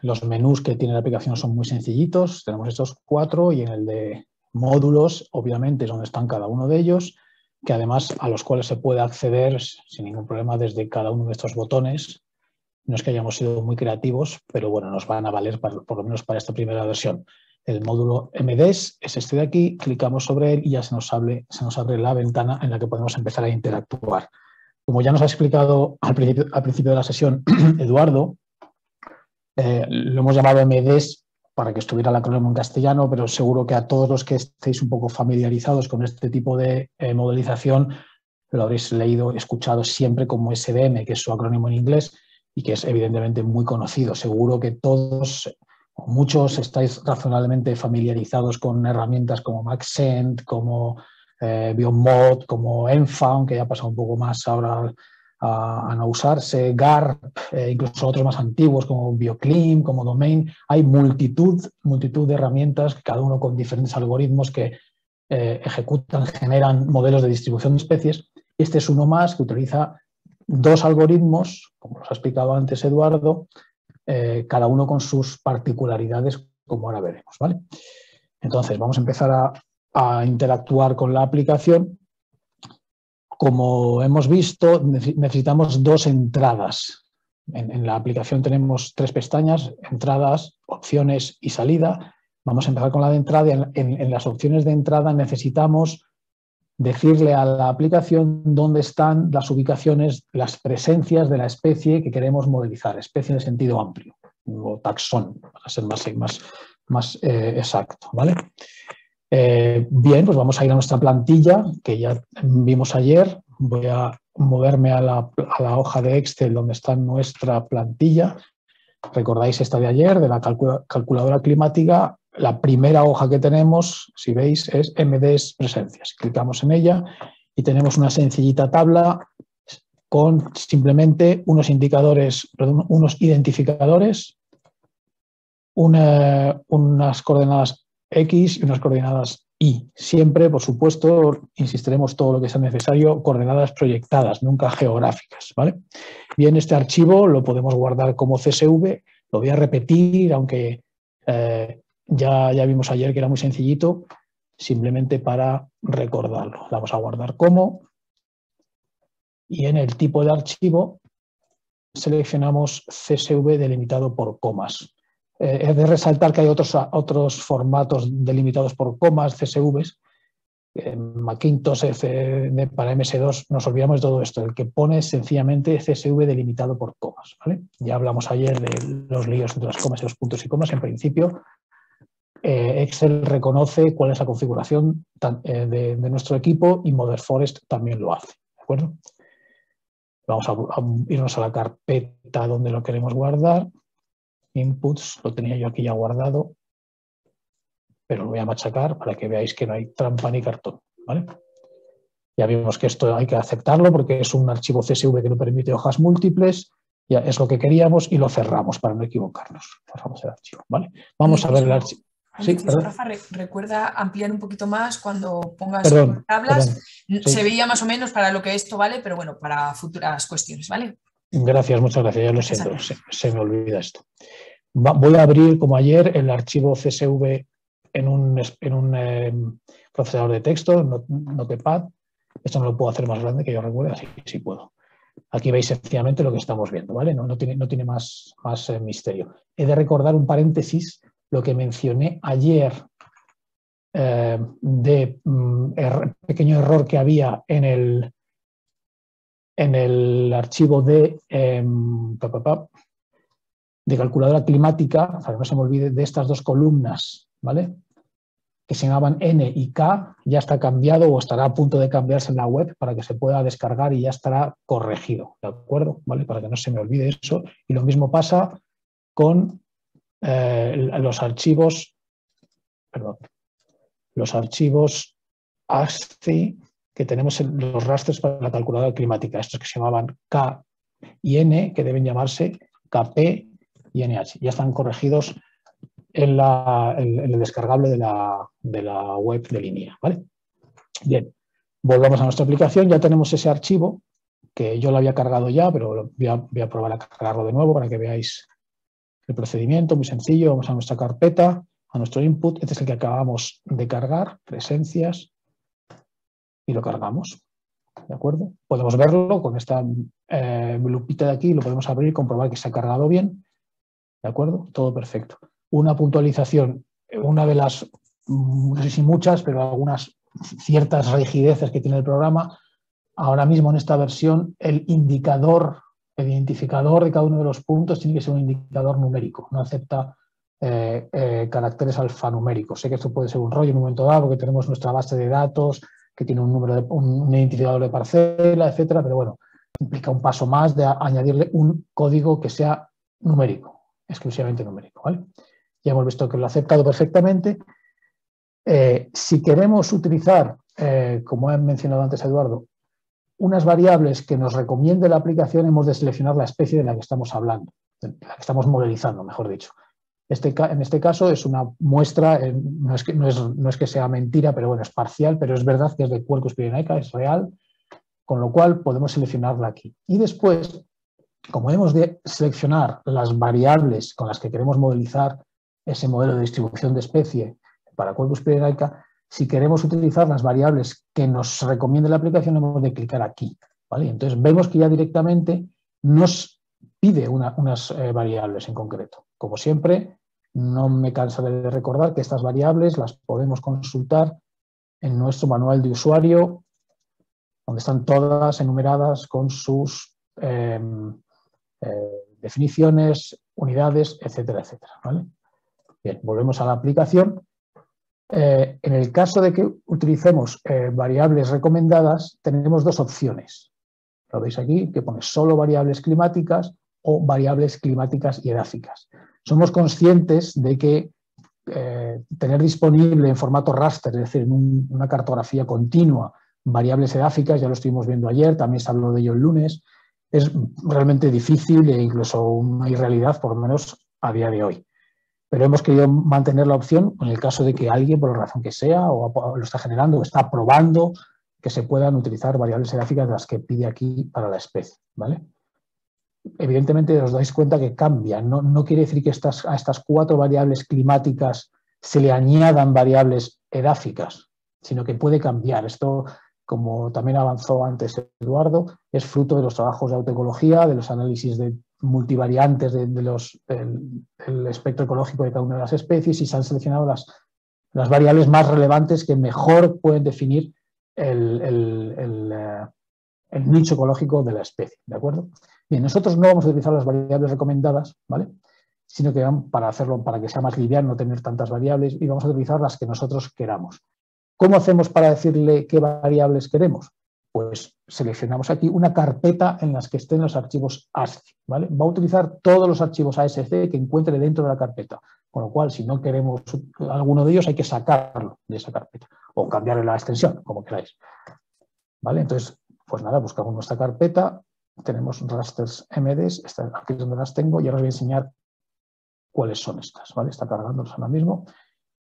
los menús que tiene la aplicación son muy sencillitos, tenemos estos cuatro y en el de módulos, obviamente, es donde están cada uno de ellos, que además a los cuales se puede acceder sin ningún problema desde cada uno de estos botones. No es que hayamos sido muy creativos, pero bueno, nos van a valer por lo menos para esta primera versión. El módulo MDES es este de aquí, clicamos sobre él y ya se nos, abre, se nos abre la ventana en la que podemos empezar a interactuar. Como ya nos ha explicado al principio, al principio de la sesión Eduardo, eh, lo hemos llamado MDES para que estuviera el acrónimo en castellano, pero seguro que a todos los que estéis un poco familiarizados con este tipo de eh, modelización lo habréis leído, escuchado siempre como SDM, que es su acrónimo en inglés y que es evidentemente muy conocido. Seguro que todos muchos estáis razonablemente familiarizados con herramientas como Maxent, como eh, BioMod, como Enfa, aunque ya ha pasado un poco más ahora a, no usarse, GARP, eh, incluso otros más antiguos como BioClim, como Domain. Hay multitud, multitud de herramientas, cada uno con diferentes algoritmos que eh, ejecutan, generan modelos de distribución de especies. Este es uno más que utiliza dos algoritmos, como nos ha explicado antes Eduardo, eh, cada uno con sus particularidades, como ahora veremos. ¿vale? Entonces, vamos a empezar a, interactuar con la aplicación como hemos visto, necesitamos dos entradas. En, la aplicación tenemos tres pestañas, entradas, opciones y salida. Vamos a empezar con la de entrada. En, las opciones de entrada necesitamos decirle a la aplicación dónde están las ubicaciones, las presencias de la especie que queremos modelizar, especie en el sentido amplio, o taxón, para ser más, eh, exacto. ¿vale? Eh, bien, pues vamos a ir a nuestra plantilla que ya vimos ayer. Voy a moverme a la, hoja de Excel donde está nuestra plantilla. Recordáis esta de ayer, de la calculadora climática. La primera hoja que tenemos, si veis, es MDs presencias. Clicamos en ella y tenemos una sencillita tabla con simplemente unos indicadores, unos identificadores, unas coordenadas X y unas coordenadas Y. Siempre, por supuesto, insistiremos todo lo que sea necesario, coordenadas proyectadas, nunca geográficas. ¿vale? Bien, este archivo lo podemos guardar como CSV, lo voy a repetir, aunque eh, ya, ya vimos ayer que era muy sencillito, simplemente para recordarlo. Vamos a guardar como y en el tipo de archivo seleccionamos CSV delimitado por comas. Eh, es de resaltar que hay otros, otros formatos delimitados por comas, CSVs. En Macintosh para MS2 nos olvidamos de todo esto. El que pone sencillamente CSV delimitado por comas. Ya hablamos ayer de los líos entre las comas y los puntos y comas. En principio, eh, Excel reconoce cuál es la configuración eh, de, nuestro equipo y Modern Forest también lo hace. ¿de acuerdo? Vamos a irnos a la carpeta donde lo queremos guardar inputs, lo tenía yo aquí ya guardado, pero lo voy a machacar para que veáis que no hay trampa ni cartón. ¿vale? Ya vimos que esto hay que aceptarlo porque es un archivo CSV que no permite hojas múltiples, ya es lo que queríamos y lo cerramos para no equivocarnos. Cerramos el archivo. ¿vale? Vamos a ver el archivo. Sí, Rafa, recuerda ampliar un poquito más cuando pongas tablas. Se veía más o menos para lo que esto vale, pero bueno, para futuras cuestiones, ¿vale? Gracias, muchas gracias. Ya lo siento, se, me olvida esto. voy a abrir, como ayer, el archivo CSV en un, en un em, procesador de texto, Notepad. Esto no lo puedo hacer más grande que yo recuerde, así que sí puedo. Aquí veis sencillamente lo que estamos viendo, ¿vale? No, no tiene, no tiene más, más eh, misterio. He de recordar un paréntesis lo que mencioné ayer eh, de mm, pequeño error que había en el, en el archivo de, em, de calculadora climática, para que no se me olvide, de estas dos columnas, ¿vale? que se llamaban N y K, ya está cambiado o estará a punto de cambiarse en la web para que se pueda descargar y ya estará corregido, ¿de acuerdo? ¿Vale? Para que no se me olvide eso. Y lo mismo pasa con eh, los archivos, perdón, los archivos ASCII que tenemos en los rastros para la calculadora climática, estos que se llamaban K y N, que deben llamarse KP y NH. Ya están corregidos en, el descargable de la, web de línea. ¿vale? Bien, volvamos a nuestra aplicación. Ya tenemos ese archivo que yo lo había cargado ya, pero voy a probar a cargarlo de nuevo para que veáis el procedimiento, muy sencillo, vamos a nuestra carpeta, a nuestro input, este es el que acabamos de cargar, presencias, y lo cargamos. ¿De acuerdo? Podemos verlo con esta eh, lupita de aquí, lo podemos abrir y comprobar que se ha cargado bien. ¿De acuerdo? Todo perfecto. Una puntualización, una de las, no sé si muchas, pero algunas ciertas rigideces que tiene el programa. Ahora mismo en esta versión, el indicador el identificador de cada uno de los puntos tiene que ser un indicador numérico, no acepta eh, eh, caracteres alfanuméricos. Sé que esto puede ser un rollo en un momento dado, porque tenemos nuestra base de datos que tiene un número de, un, identificador de parcela, etcétera, pero bueno, implica un paso más de añadirle un código que sea numérico, exclusivamente numérico. Ya hemos visto que lo ha aceptado perfectamente. Eh, si queremos utilizar, como ha mencionado antes Eduardo, unas variables que nos recomiende la aplicación, hemos de seleccionar la especie de la que estamos hablando, la que estamos modelizando, mejor dicho. Este, en este caso es una muestra, no es, que, no, es, que sea mentira, pero bueno, es parcial, pero es verdad que es de Quercus pirenaica, es real, con lo cual podemos seleccionarla aquí. Y después, como hemos de seleccionar las variables con las que queremos modelizar ese modelo de distribución de especie para Quercus pirenaica, si queremos utilizar las variables que nos recomiende la aplicación, hemos de clicar aquí. Entonces vemos que ya directamente nos pide unas eh, variables en concreto. Como siempre, no me cansaré de recordar que estas variables las podemos consultar en nuestro manual de usuario, donde están todas enumeradas con sus em, eh, definiciones, unidades, etcétera, etcétera. Bien, volvemos a la aplicación eh, en el caso de que utilicemos eh, variables recomendadas, tenemos dos opciones. Lo veis aquí, que pone solo variables climáticas o variables climáticas y edáficas. Somos conscientes de que eh, tener disponible en formato raster, es decir, en una cartografía continua, variables edáficas, ya lo estuvimos viendo ayer, también se habló de ello el lunes, es realmente difícil e incluso una irrealidad, por lo menos a día de hoy pero hemos querido mantener la opción en el caso de que alguien, por la razón que sea, o lo está generando o está probando que se puedan utilizar variables gráficas de las que pide aquí para la especie. ¿vale? Evidentemente os dais cuenta que cambian, no, quiere decir que estas, a estas cuatro variables climáticas se le añadan variables edáficas, sino que puede cambiar. Esto, como también avanzó antes Eduardo, es fruto de los trabajos de autoecología, de los análisis de multivariantes de, los, del, espectro ecológico de cada una de las especies y se han seleccionado las, las variables más relevantes que mejor pueden definir el, el, eh, el, nicho ecológico de la especie. ¿De acuerdo? Bien, nosotros no vamos a utilizar las variables recomendadas, ¿vale? sino que para hacerlo, para que sea más liviano, no tener tantas variables, y vamos a utilizar las que nosotros queramos. ¿Cómo hacemos para decirle qué variables queremos? Pues seleccionamos aquí una carpeta en las que estén los archivos ASCII. ¿vale? Va a utilizar todos los archivos ASC que encuentre dentro de la carpeta, con lo cual si no queremos alguno de ellos hay que sacarlo de esa carpeta o cambiarle la extensión, como queráis. ¿Vale? Entonces, pues nada, buscamos nuestra carpeta, tenemos rasters MDs, aquí es donde las tengo y ahora os voy a enseñar cuáles son estas. ¿vale? Está cargándolos ahora mismo.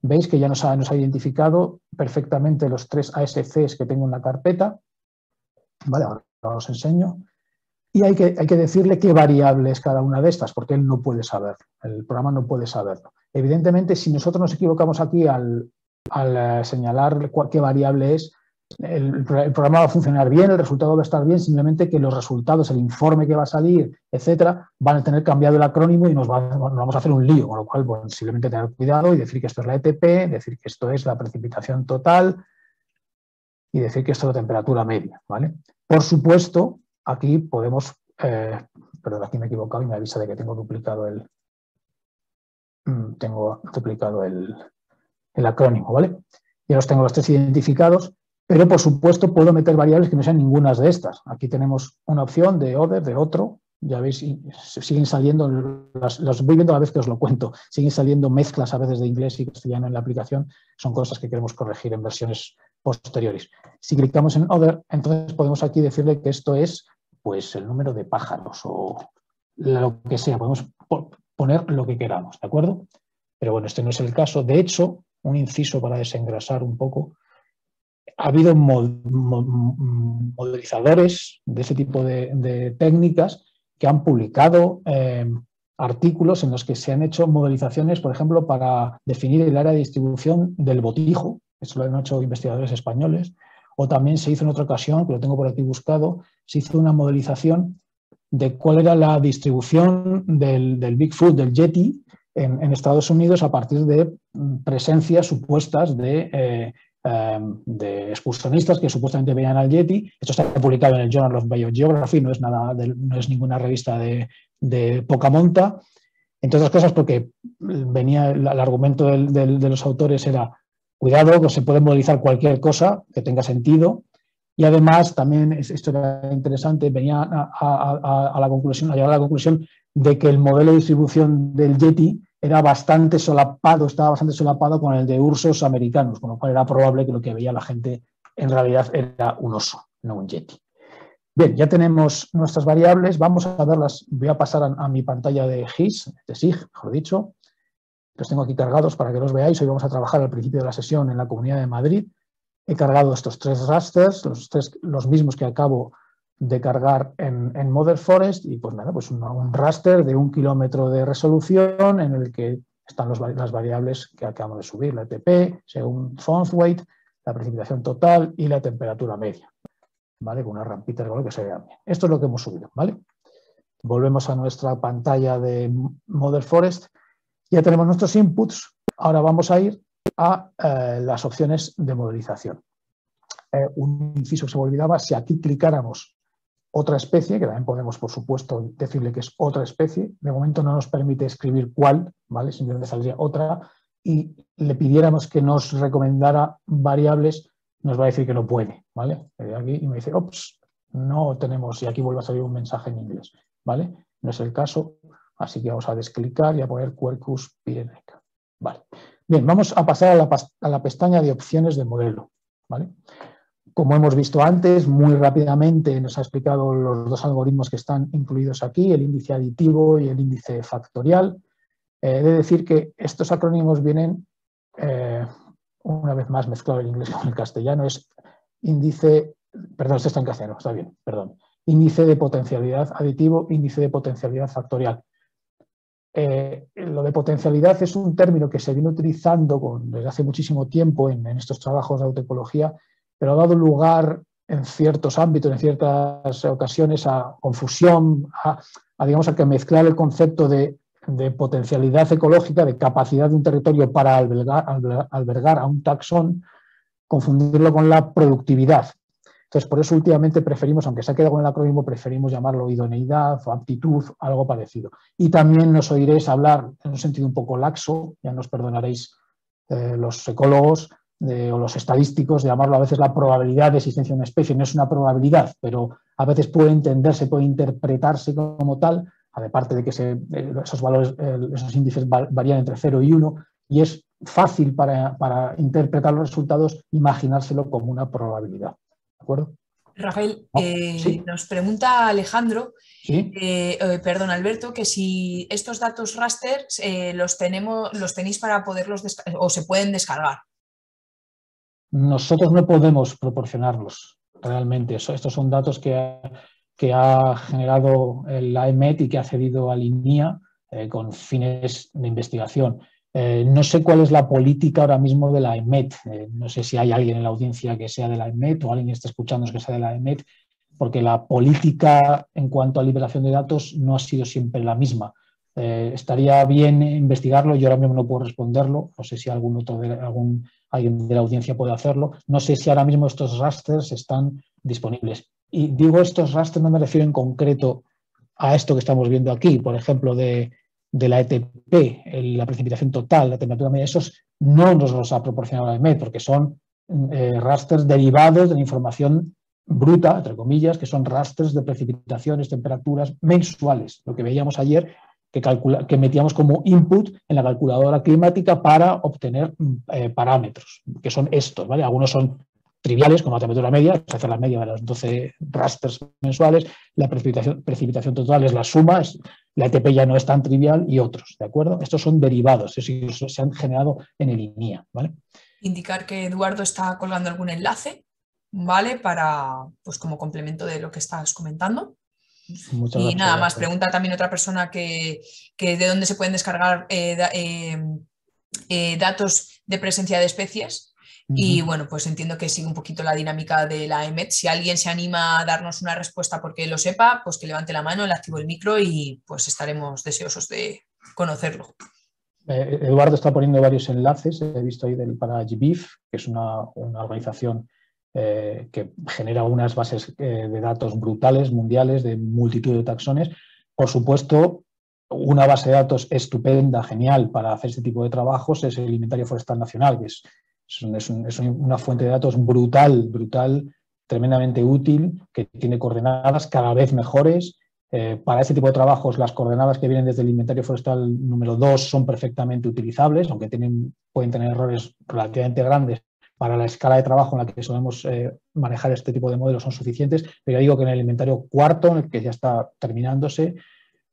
veis que ya nos ha, nos ha identificado perfectamente los tres ASCs que tengo en la carpeta. Vale, ahora os enseño. Y hay que, hay que decirle qué variable es cada una de estas, porque él no puede saberlo, el programa no puede saberlo. Evidentemente, si nosotros nos equivocamos aquí al, al eh, señalar qué variable es, el, programa va a funcionar bien, el resultado va a estar bien, simplemente que los resultados, el informe que va a salir, etcétera, van a tener cambiado el acrónimo y nos, vamos a hacer un lío, con lo cual, bueno, simplemente tener cuidado y decir que esto es la ETP, decir que esto es la precipitación total y decir que esto es la temperatura media, ¿vale? Por supuesto, aquí podemos, eh, perdón, aquí me he equivocado y me avisa de que tengo duplicado el, mm, tengo duplicado el, el acrónimo, ¿vale? Ya los tengo los tres identificados, pero por supuesto puedo meter variables que no sean ninguna de estas. Aquí tenemos una opción de other, de otro, ya veis, siguen saliendo, las, los voy viendo a la vez que os lo cuento, siguen saliendo mezclas a veces de inglés y castellano en la aplicación, son cosas que queremos corregir en versiones posteriores. Si clicamos en other, entonces podemos aquí decirle que esto es pues el número de pájaros o lo que sea, podemos poner lo que queramos, ¿de acuerdo? Pero bueno, este no es el caso. De hecho, un inciso para desengrasar un poco, ha habido modelizadores de ese tipo de, técnicas que han publicado eh, artículos en los que se han hecho modelizaciones, por ejemplo, para definir el área de distribución del botijo, eso lo han hecho investigadores españoles, o también se hizo en otra ocasión, que lo tengo por aquí buscado, se hizo una modelización de cuál era la distribución del, del Bigfoot, del Yeti, en, Estados Unidos a partir de presencias supuestas de, eh, em, de, excursionistas que supuestamente veían al Yeti. Esto está publicado en el Journal of Biogeography, no es, nada no es ninguna revista de, de poca monta. Entre otras cosas porque venía el, argumento de los autores era cuidado, se puede modelizar cualquier cosa que tenga sentido. Y además, también, esto era interesante, venía a, la conclusión, a llegar a la conclusión de que el modelo de distribución del Yeti era bastante solapado, estaba bastante solapado con el de ursos americanos, con lo cual era probable que lo que veía la gente en realidad era un oso, no un Yeti. Bien, ya tenemos nuestras variables, vamos a verlas, voy a pasar a, mi pantalla de GIS, de SIG, mejor dicho, los tengo aquí cargados para que los veáis. Hoy vamos a trabajar al principio de la sesión en la Comunidad de Madrid. He cargado estos tres rasters, los, tres, los mismos que acabo de cargar en, en Mother Forest y pues nada, pues un, raster de un kilómetro de resolución en el que están las variables que acabamos de subir, la ETP, según Weight, la precipitación total y la temperatura media. ¿Vale? Con una rampita de que se vea bien. Esto es lo que hemos subido, ¿vale? Volvemos a nuestra pantalla de Mother Forest ya tenemos nuestros inputs, ahora vamos a ir a eh, las opciones de modelización. Eh, un inciso que se me olvidaba, si aquí clicáramos otra especie, que también podemos, por supuesto, decirle que es otra especie, de momento no nos permite escribir cuál, ¿vale? simplemente saldría otra, y le pidiéramos que nos recomendara variables, nos va a decir que no puede, ¿vale? Aquí y me dice, ops, no tenemos, y aquí vuelve a salir un mensaje en inglés, ¿vale? No es el caso, Así que vamos a desclicar y a poner Quercus Pyreneca. Vale. Bien, vamos a pasar a la, pestaña de opciones de modelo. ¿vale? Como hemos visto antes, muy rápidamente nos ha explicado los dos algoritmos que están incluidos aquí, el índice aditivo y el índice factorial. Eh, he de decir que estos acrónimos vienen, eh, una vez más mezclado el inglés con el castellano, es índice, perdón, este está en castellano, está bien, perdón, índice de potencialidad aditivo, índice de potencialidad factorial. Eh, lo de potencialidad es un término que se viene utilizando desde hace muchísimo tiempo en, estos trabajos de autoecología, pero ha dado lugar en ciertos ámbitos, en ciertas ocasiones, a confusión, a, digamos, a que mezclar el concepto de, potencialidad ecológica, de capacidad de un territorio para albergar a un taxón, confundirlo con la productividad. Entonces, por eso últimamente preferimos, aunque se ha quedado con el acrónimo, preferimos llamarlo idoneidad o aptitud, algo parecido. Y también nos oiréis hablar en un sentido un poco laxo, ya nos perdonaréis eh, los ecólogos o los estadísticos, de llamarlo a veces la probabilidad de existencia de una especie. No es una probabilidad, pero a veces puede entenderse, puede interpretarse como tal, aparte de que eh, esos valores, eh, esos índices varían entre 0 y 1, y es fácil para interpretar los resultados imaginárselo como una probabilidad acuerdo? Rafael, Oh, eh, sí. nos pregunta Alejandro, ¿Sí? eh, eh, perdón, Alberto, que si estos datos raster los tenemos, los tenéis para poderlos o se pueden descargar. Nosotros no podemos proporcionarlos realmente. Estos son datos que ha, que ha generado el AEMET y que ha cedido a eh, con fines de investigación. Eh, no sé cuál es la política ahora mismo de la AEMET. Eh, no sé si hay alguien en la audiencia que sea de la AEMET o alguien que esté escuchándonos que sea de la AEMET, porque la política en cuanto a liberación de datos no ha sido siempre la misma. Eh, estaría bien investigarlo, yo ahora mismo no puedo responderlo, no sé si algún otro de, algún, alguien de la audiencia puede hacerlo, no sé si ahora mismo estos rasters están disponibles. Y digo estos rasters, no me refiero en concreto a esto que estamos viendo aquí, por ejemplo, de, de la ETP, la precipitación total, la temperatura media, esos no nos los ha proporcionado la EMET, porque son eh, rasters derivados de la información bruta, entre comillas, que son rasters de precipitaciones, temperaturas mensuales, lo que veíamos ayer, que, calcula, que metíamos como input en la calculadora climática para obtener eh, parámetros, que son estos, ¿vale? Algunos son triviales, como la temperatura media, se hace la media de los 12 rasters mensuales, la precipitación, precipitación total es la suma, es, la ETP ya no es tan trivial y otros, ¿de acuerdo? Estos son derivados, es decir, se han generado en el INIA, ¿vale? Indicar que Eduardo está colgando algún enlace, ¿vale? Para, pues como complemento de lo que estás comentando. Muchas Y gracias, nada más, pregunta también otra persona que, que de dónde se pueden descargar eh, da- eh, eh, datos de presencia de especies. Y bueno, pues entiendo que sigue un poquito la dinámica de la EMET. Si alguien se anima a darnos una respuesta porque lo sepa, pues que levante la mano, le activo el micro y pues estaremos deseosos de conocerlo. Eh, Eduardo está poniendo varios enlaces, he visto ahí del, para GBIF, que es una, una organización eh, que genera unas bases eh, de datos brutales, mundiales, de multitud de taxones. Por supuesto, una base de datos estupenda, genial para hacer este tipo de trabajos es el Inventario Forestal Nacional, que es, es un- es un- es una fuente de datos brutal, brutal, tremendamente útil, que tiene coordenadas cada vez mejores, eh, para este tipo de trabajos, las coordenadas que vienen desde el inventario forestal número 2 son perfectamente utilizables, aunque tienen, pueden tener errores relativamente grandes para la escala de trabajo en la que solemos eh, manejar este tipo de modelos son suficientes, pero ya digo que en el inventario cuarto, en el que ya está terminándose,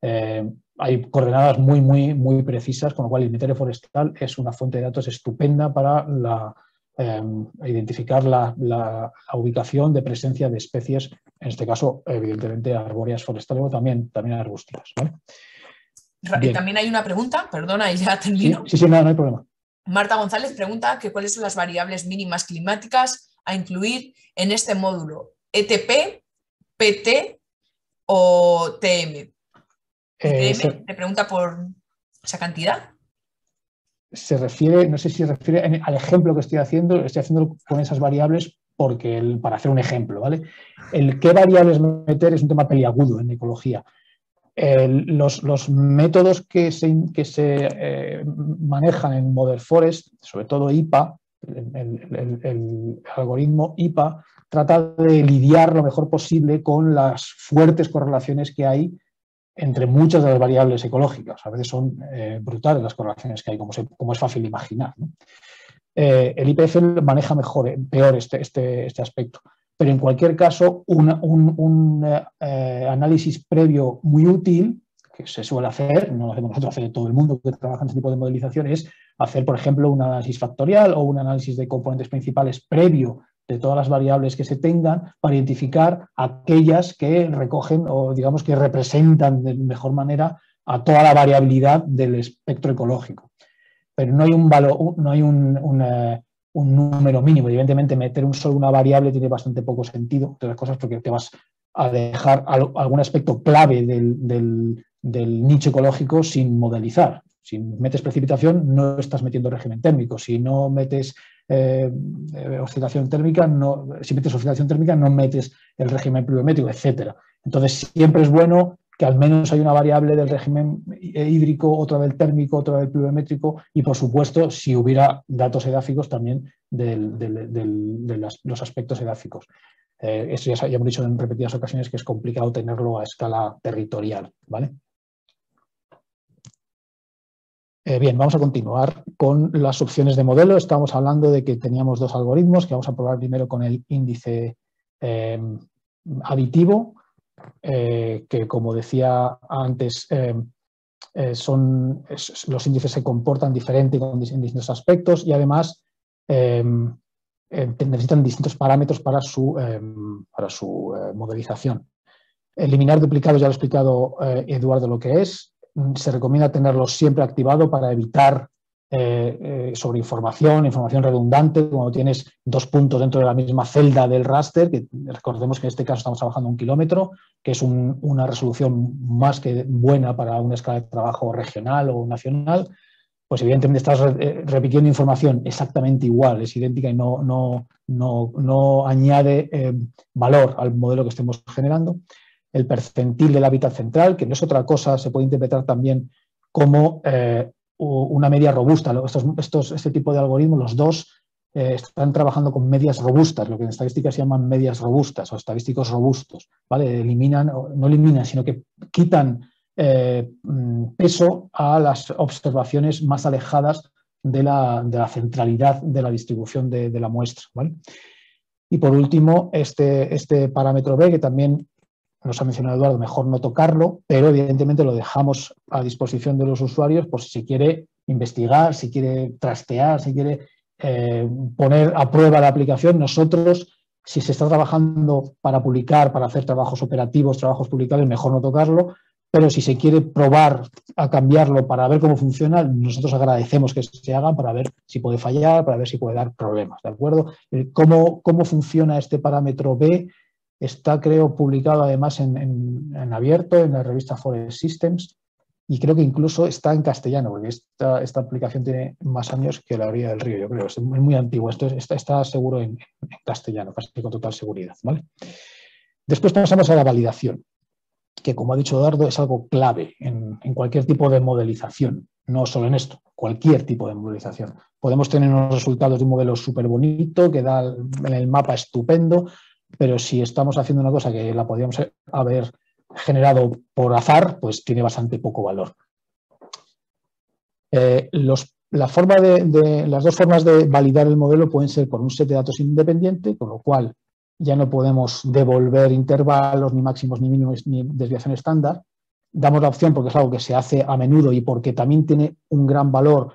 eh, hay coordenadas muy, muy, muy precisas, con lo cual el inventario forestal es una fuente de datos estupenda para la, eh, identificar la, la- la ubicación de presencia de especies, en este caso, evidentemente, arbóreas forestales o también, también arbustivas. Bien. También hay una pregunta, perdona, y ya Sí, termino. sí, sí, no, no hay problema. Marta González pregunta que cuáles son las variables mínimas climáticas a incluir en este módulo, ETP, PT o TM. Eh, se, te pregunta por esa cantidad. se refiere, no sé si se refiere al ejemplo que estoy haciendo, estoy haciendo con esas variables porque el- para hacer un ejemplo, ¿vale? El qué variables meter es un tema peliagudo en ecología. El- los, los métodos que se, que se eh, manejan en Model Forest, sobre todo IPA, el- el algoritmo IPA, trata de lidiar lo mejor posible con las fuertes correlaciones que hay entre muchas de las variables ecológicas. A veces son eh, brutales las correlaciones que hay, como, es fácil imaginar. Eh, el IPF maneja mejor, eh, peor este, este, este aspecto. Pero en cualquier caso, un, un, análisis previo muy útil, que se suele hacer, no lo hacemos nosotros, hace todo el mundo que trabaja en este tipo de modelización, es hacer, por ejemplo, un análisis factorial o un análisis de componentes principales previo de todas las variables que se tengan para identificar aquellas que recogen o digamos que representan de mejor manera a toda la variabilidad del espectro ecológico. Pero no hay un valor, no hay eh, un número mínimo. Evidentemente, meter solo una variable tiene bastante poco sentido, entre las cosas, porque te vas a dejar al- algún aspecto clave del- del nicho ecológico sin modelizar. Si metes precipitación, no estás metiendo régimen térmico. Si no metes eh, eh, oscilación térmica, no, si metes oscilación térmica, no metes el régimen pluviométrico, etcétera. Entonces, siempre es bueno que al menos hay una variable del régimen hídrico, otra del térmico, otra del pluviométrico y, por supuesto, si hubiera datos edáficos, también de los aspectos edáficos. Eh, esto ya, ya hemos dicho en repetidas ocasiones que es complicado tenerlo a escala territorial. ¿vale? Eh, bien, vamos a continuar con las opciones de modelo. Estamos hablando de que teníamos dos algoritmos que vamos a probar primero con el índice eh, aditivo, que como decía antes, son, los índices se comportan diferente en distintos aspectos y además necesitan distintos parámetros para su, para su modelización. Eliminar duplicados, ya lo ha explicado Eduardo lo que es. Se recomienda tenerlos siempre activado para evitar eh, eh, sobre información, redundante, cuando tienes dos puntos dentro de la misma celda del raster, que recordemos que en este caso estamos trabajando un kilómetro, que es una resolución más que buena para una escala de trabajo regional o nacional, pues evidentemente estás eh, repitiendo información exactamente igual, es idéntica y no, no, no, no añade valor al modelo que estemos generando. El percentil del hábitat central, que no es otra cosa, se puede interpretar también como una media robusta. Estos, este tipo de algoritmos, los dos, eh, están trabajando con medias robustas, lo que en estadística se llaman medias robustas o estadísticos robustos. ¿vale? Eliminan, no eliminan, sino que quitan eh, mm, peso a las observaciones más alejadas de la, de la centralidad de la distribución de, de la muestra. ¿vale? Y por último, este, este parámetro B, que también nos ha mencionado Eduardo, mejor no tocarlo, pero evidentemente lo dejamos a disposición de los usuarios por si quiere investigar, si quiere trastear, si quiere eh, poner a prueba la aplicación. Nosotros, si se está trabajando para publicar, para hacer trabajos operativos, trabajos publicables, mejor no tocarlo, pero si se quiere probar a cambiarlo para ver cómo funciona, nosotros agradecemos que se haga para ver si puede fallar, para ver si puede dar problemas, ¿de acuerdo? Eh, ¿Cómo, cómo funciona este parámetro B? Está, creo, publicado además en, abierto en la revista Forest Systems y creo que incluso está en castellano, porque esta, esta aplicación tiene más años que la orilla del río, yo creo. Es muy, muy antiguo. Esto está, está seguro en, castellano, casi con total seguridad. ¿vale? Después pasamos a la validación, que como ha dicho Eduardo, es algo clave en, en cualquier tipo de modelización, no solo en esto, cualquier tipo de modelización. Podemos tener unos resultados de un modelo súper bonito, que da el mapa estupendo, pero si estamos haciendo una cosa que la podríamos haber generado por azar, pues tiene bastante poco valor. Eh, las dos formas de validar el modelo pueden ser por un set de datos independiente, con lo cual ya no podemos devolver intervalos, ni máximos, ni mínimos, ni desviación estándar. Damos la opción porque es algo que se hace a menudo y porque también tiene un gran valor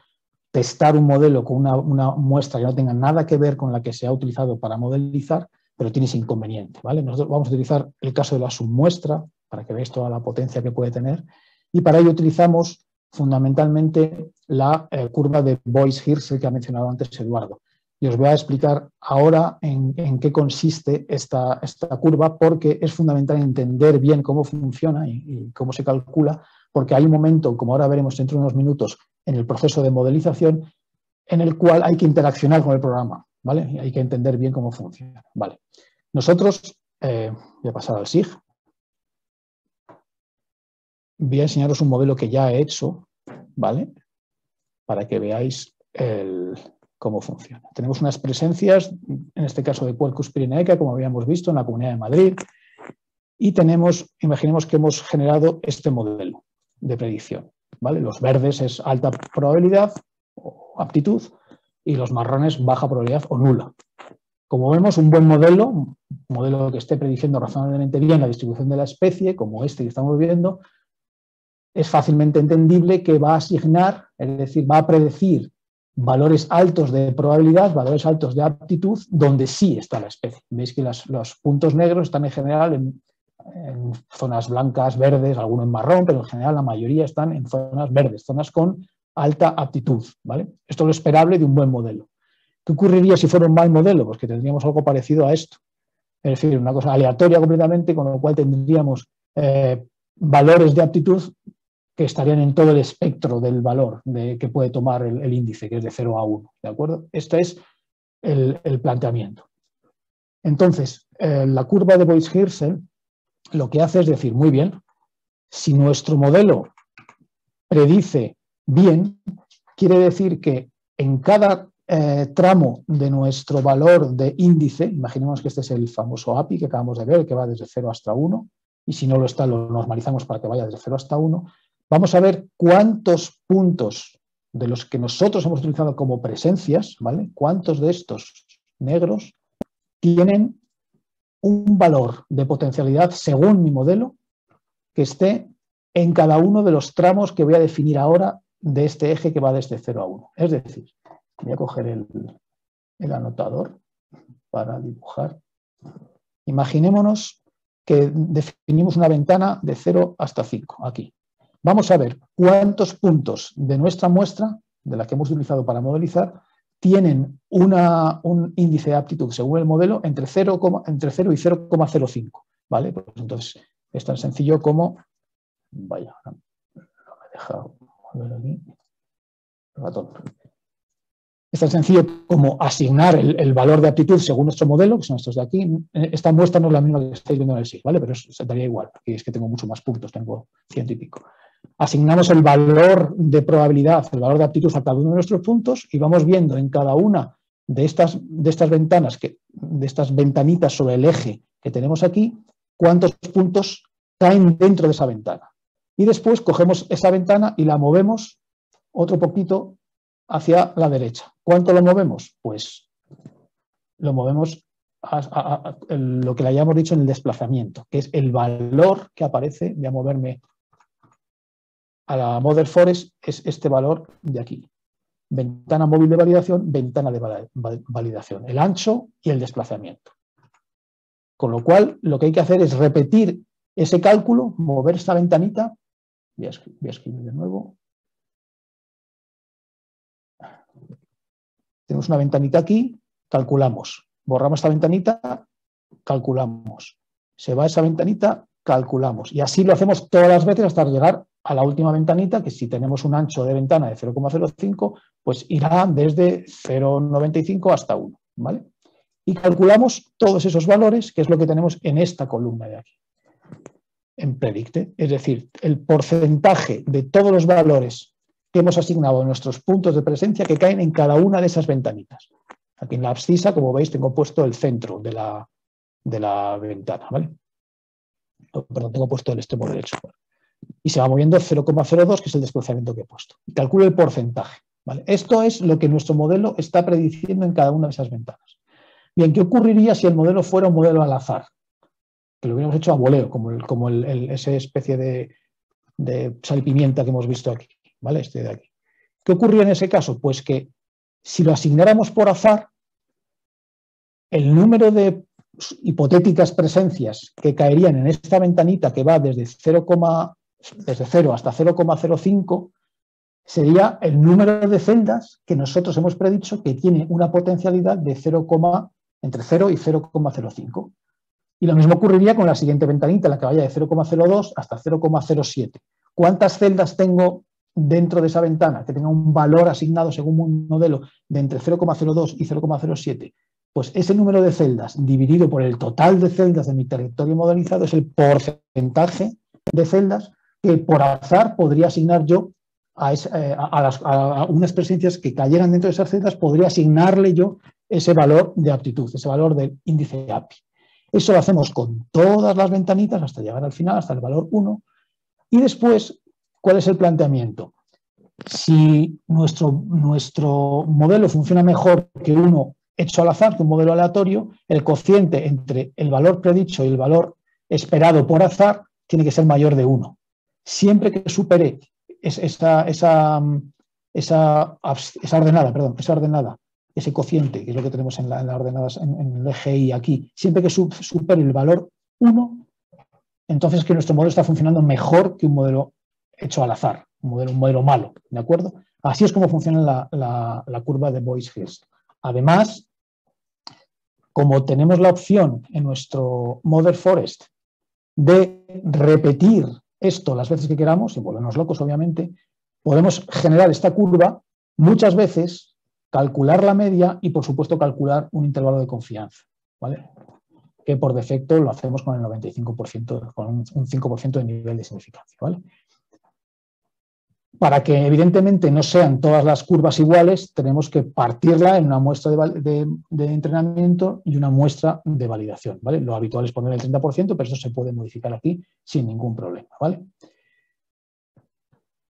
testar un modelo con una muestra que no tenga nada que ver con la que se ha utilizado para modelizar pero tiene ese inconveniente. ¿vale? Nosotros vamos a utilizar el caso de la submuestra para que veáis toda la potencia que puede tener y para ello utilizamos fundamentalmente la eh, curva de Boyce-Hirschel que ha mencionado antes Eduardo. Y os voy a explicar ahora en, qué consiste esta, esta, curva porque es fundamental entender bien cómo funciona y cómo se calcula porque hay un momento, como ahora veremos dentro de unos minutos, en el proceso de modelización en el cual hay que interaccionar con el programa. Hay que entender bien cómo funciona. Vale. Nosotros, eh, voy a pasar al SIG, voy a enseñaros un modelo que ya he hecho, ¿vale? Para que veáis cómo funciona. Tenemos unas presencias, en este caso de Quercus pirinaica, como habíamos visto en la Comunidad de Madrid, y tenemos, imaginemos que hemos generado este modelo de predicción, ¿vale? Los verdes es alta probabilidad o aptitud, y los marrones baja probabilidad o nula. Como vemos, un buen modelo, un modelo que esté prediciendo razonablemente bien la distribución de la especie, como este que estamos viendo, es fácilmente entendible que va a asignar, es decir, va a predecir valores altos de probabilidad, valores altos de aptitud, donde sí está la especie. Veis que los puntos negros están en general en, en, zonas blancas, verdes, algunos en marrón, pero en general la mayoría están en zonas verdes, zonas con alta aptitud. ¿vale? Esto es lo esperable de un buen modelo. ¿Qué ocurriría si fuera un mal modelo? Pues que tendríamos algo parecido a esto. Es decir, una cosa aleatoria completamente, con lo cual tendríamos eh, valores de aptitud que estarían en todo el espectro del valor de, que puede tomar el, índice, que es de 0 a 1. ¿De acuerdo? Este es el, planteamiento. Entonces, eh, la curva de Boyce-Hirschel lo que hace es decir, muy bien, si nuestro modelo predice bien, quiere decir que en cada eh, tramo de nuestro valor de índice, imaginemos que este es el famoso API que acabamos de ver, que va desde 0 hasta 1, y si no lo está, lo normalizamos para que vaya desde 0 hasta 1, vamos a ver cuántos puntos de los que nosotros hemos utilizado como presencias, ¿vale? Cuántos de estos negros tienen un valor de potencialidad según mi modelo que esté en cada uno de los tramos que voy a definir ahora de este eje que va desde 0 a 1. Es decir, voy a coger el, el anotador para dibujar. Imaginémonos que definimos una ventana de 0 hasta 5, aquí. Vamos a ver cuántos puntos de nuestra muestra, de la que hemos utilizado para modelizar, tienen un índice de aptitud según el modelo entre 0, entre 0 y 0,05. ¿vale? Pues entonces es tan sencillo como, vaya, no me deja ratón. Es tan sencillo como asignar el, valor de aptitud según nuestro modelo, que son estos de aquí. Esta muestra no es la misma que estáis viendo en el SIG, ¿vale? Pero se daría igual, porque es que tengo mucho más puntos, tengo ciento y pico. Asignamos el valor de probabilidad, el valor de aptitud a cada uno de nuestros puntos y vamos viendo en cada una de estas, de estas ventanas, que, de estas ventanitas sobre el eje que tenemos aquí, cuántos puntos caen dentro de esa ventana. Y después cogemos esa ventana y la movemos otro poquito hacia la derecha. ¿Cuánto lo movemos? Pues lo movemos a, lo que le hayamos dicho en el desplazamiento, que es el valor que aparece, a moverme a la Model Forest, es este valor de aquí. Ventana móvil de validación, ventana de validación, el ancho y el desplazamiento. Con lo cual, lo que hay que hacer es repetir ese cálculo, mover esta ventanita, voy a escribir de nuevo, Tenemos una ventanita aquí, calculamos. Borramos esta ventanita, calculamos. Se va esa ventanita, calculamos. Y así lo hacemos todas las veces hasta llegar a la última ventanita, que si tenemos un ancho de ventana de 0,05, pues irá desde 0,95 hasta 1. ¿vale? Y calculamos todos esos valores, que es lo que tenemos en esta columna de aquí, en Predicte. Es decir, el porcentaje de todos los valores hemos asignado nuestros puntos de presencia que caen en cada una de esas ventanitas. Aquí en la abscisa, como veis, tengo puesto el centro de la, de la ventana, ¿vale? Perdón, tengo puesto el extremo derecho. Y se va moviendo 0,02, que es el desplazamiento que he puesto. Y calculo el porcentaje. ¿vale? Esto es lo que nuestro modelo está prediciendo en cada una de esas ventanas. Bien, ¿qué ocurriría si el modelo fuera un modelo al azar? Lo hubiéramos hecho a voleo, como, el, como el, esa especie de, de que hemos visto aquí. ¿vale? Este de aquí. ¿Qué ocurría en ese caso? Pues que si lo asignáramos por azar, el número de hipotéticas presencias que caerían en esta ventanita que va desde 0, desde 0 hasta 0,05 sería el número de celdas que nosotros hemos predicho que tiene una potencialidad de 0, entre 0 y 0,05. Y lo mismo ocurriría con la siguiente ventanita, la que vaya de 0,02 hasta 0,07. ¿Cuántas celdas tengo dentro de esa ventana que tenga un valor asignado según un modelo de entre 0,02 y 0,07, pues ese número de celdas dividido por el total de celdas de mi territorio modelizado es el porcentaje de celdas que por azar podría asignar yo a, eh, a, unas presencias que cayeran dentro de esas celdas, podría asignarle yo ese valor de aptitud, ese valor del índice API. Eso lo hacemos con todas las ventanitas hasta llegar al final, hasta el valor 1, y después ¿Cuál es el planteamiento? Si nuestro, nuestro modelo funciona mejor que uno hecho al azar, que un modelo aleatorio, el cociente entre el valor predicho y el valor esperado por azar tiene que ser mayor de 1. Siempre que supere esa, esa, esa, esa, ordenada, perdón, esa ordenada, ese cociente, que es lo que tenemos en, la, en ordenadas, en, el eje aquí, siempre que supere el valor 1, entonces que nuestro modelo está funcionando mejor que un modelo hecho al azar, un modelo, malo, ¿de acuerdo? Así es como funciona la, curva de Boyce-Hirst. Además, como tenemos la opción en nuestro Model Forest de repetir esto las veces que queramos, y volvernos locos obviamente, podemos generar esta curva muchas veces, calcular la media y por supuesto calcular un intervalo de confianza, ¿vale? que por defecto lo hacemos con el 95%, con un 5% de nivel de significancia. ¿vale? Para que evidentemente no sean todas las curvas iguales, tenemos que partirla en una muestra de, entrenamiento y una muestra de validación. ¿vale? Lo habitual es poner el 30%, pero eso se puede modificar aquí sin ningún problema. ¿vale?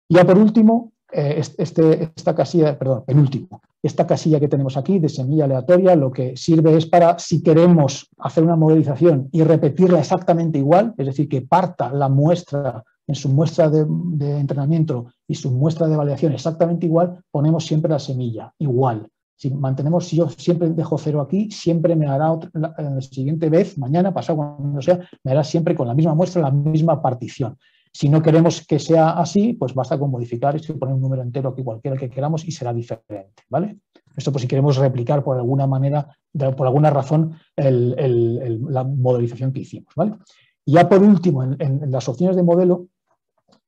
Ya por último, eh, este, esta casilla, perdón, penúltimo, esta casilla que tenemos aquí de semilla aleatoria lo que sirve es para, si queremos hacer una modelización y repetirla exactamente igual, es decir, que parta la muestra en su muestra de, entrenamiento y su muestra de validación exactamente igual, ponemos siempre la semilla igual. Si mantenemos, si yo siempre dejo cero aquí, siempre me hará la, la siguiente vez, mañana, pasado, cuando sea, me hará siempre con la misma muestra, la misma partición. Si no queremos que sea así, pues basta con modificar y poner un número entero aquí cualquiera que queramos y será diferente, ¿vale? Esto pues si queremos replicar por alguna manera, por alguna razón, la modelización que hicimos, ¿vale? Y ya por último, en, las opciones de modelo,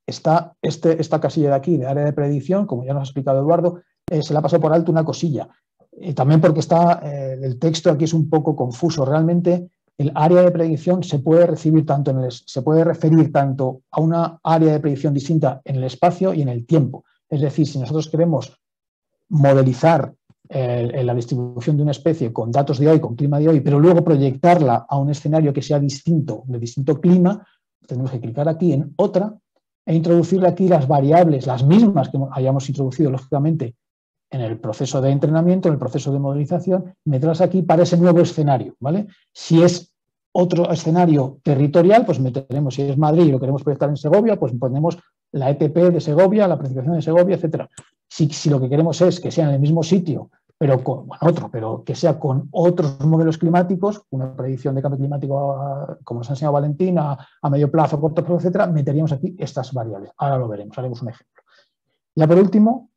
está este, esta casilla de aquí, de área de predicción, como ya nos ha explicado Eduardo, eh, se la pasado por alto una cosilla. y también porque está, eh, el texto aquí es un poco confuso. Realmente el área de predicción se puede recibir tanto en el, se puede referir tanto a una área de predicción distinta en el espacio y en el tiempo. Es decir, si nosotros queremos modelizar la distribución de una especie con datos de hoy, con clima de hoy, pero luego proyectarla a un escenario que sea distinto, de distinto clima, tenemos que clicar aquí en otra e introducirle aquí las variables, las mismas que hayamos introducido, lógicamente, en el proceso de entrenamiento, en el proceso de modelización, meterlas aquí para ese nuevo escenario, ¿vale? Si es otro escenario territorial, pues meteremos, si es Madrid y lo queremos proyectar en Segovia, pues ponemos la ETP de Segovia, la presentación de Segovia, etcétera. Si, lo que queremos es que sea en el mismo sitio, pero con otro, pero que sea con otros modelos climáticos, una predicción de cambio climático, como nos ha enseñado Valentín, a, medio plazo, corto plazo, etcétera, meteríamos aquí estas variables. Ahora lo veremos, haremos un ejemplo. Ya por último,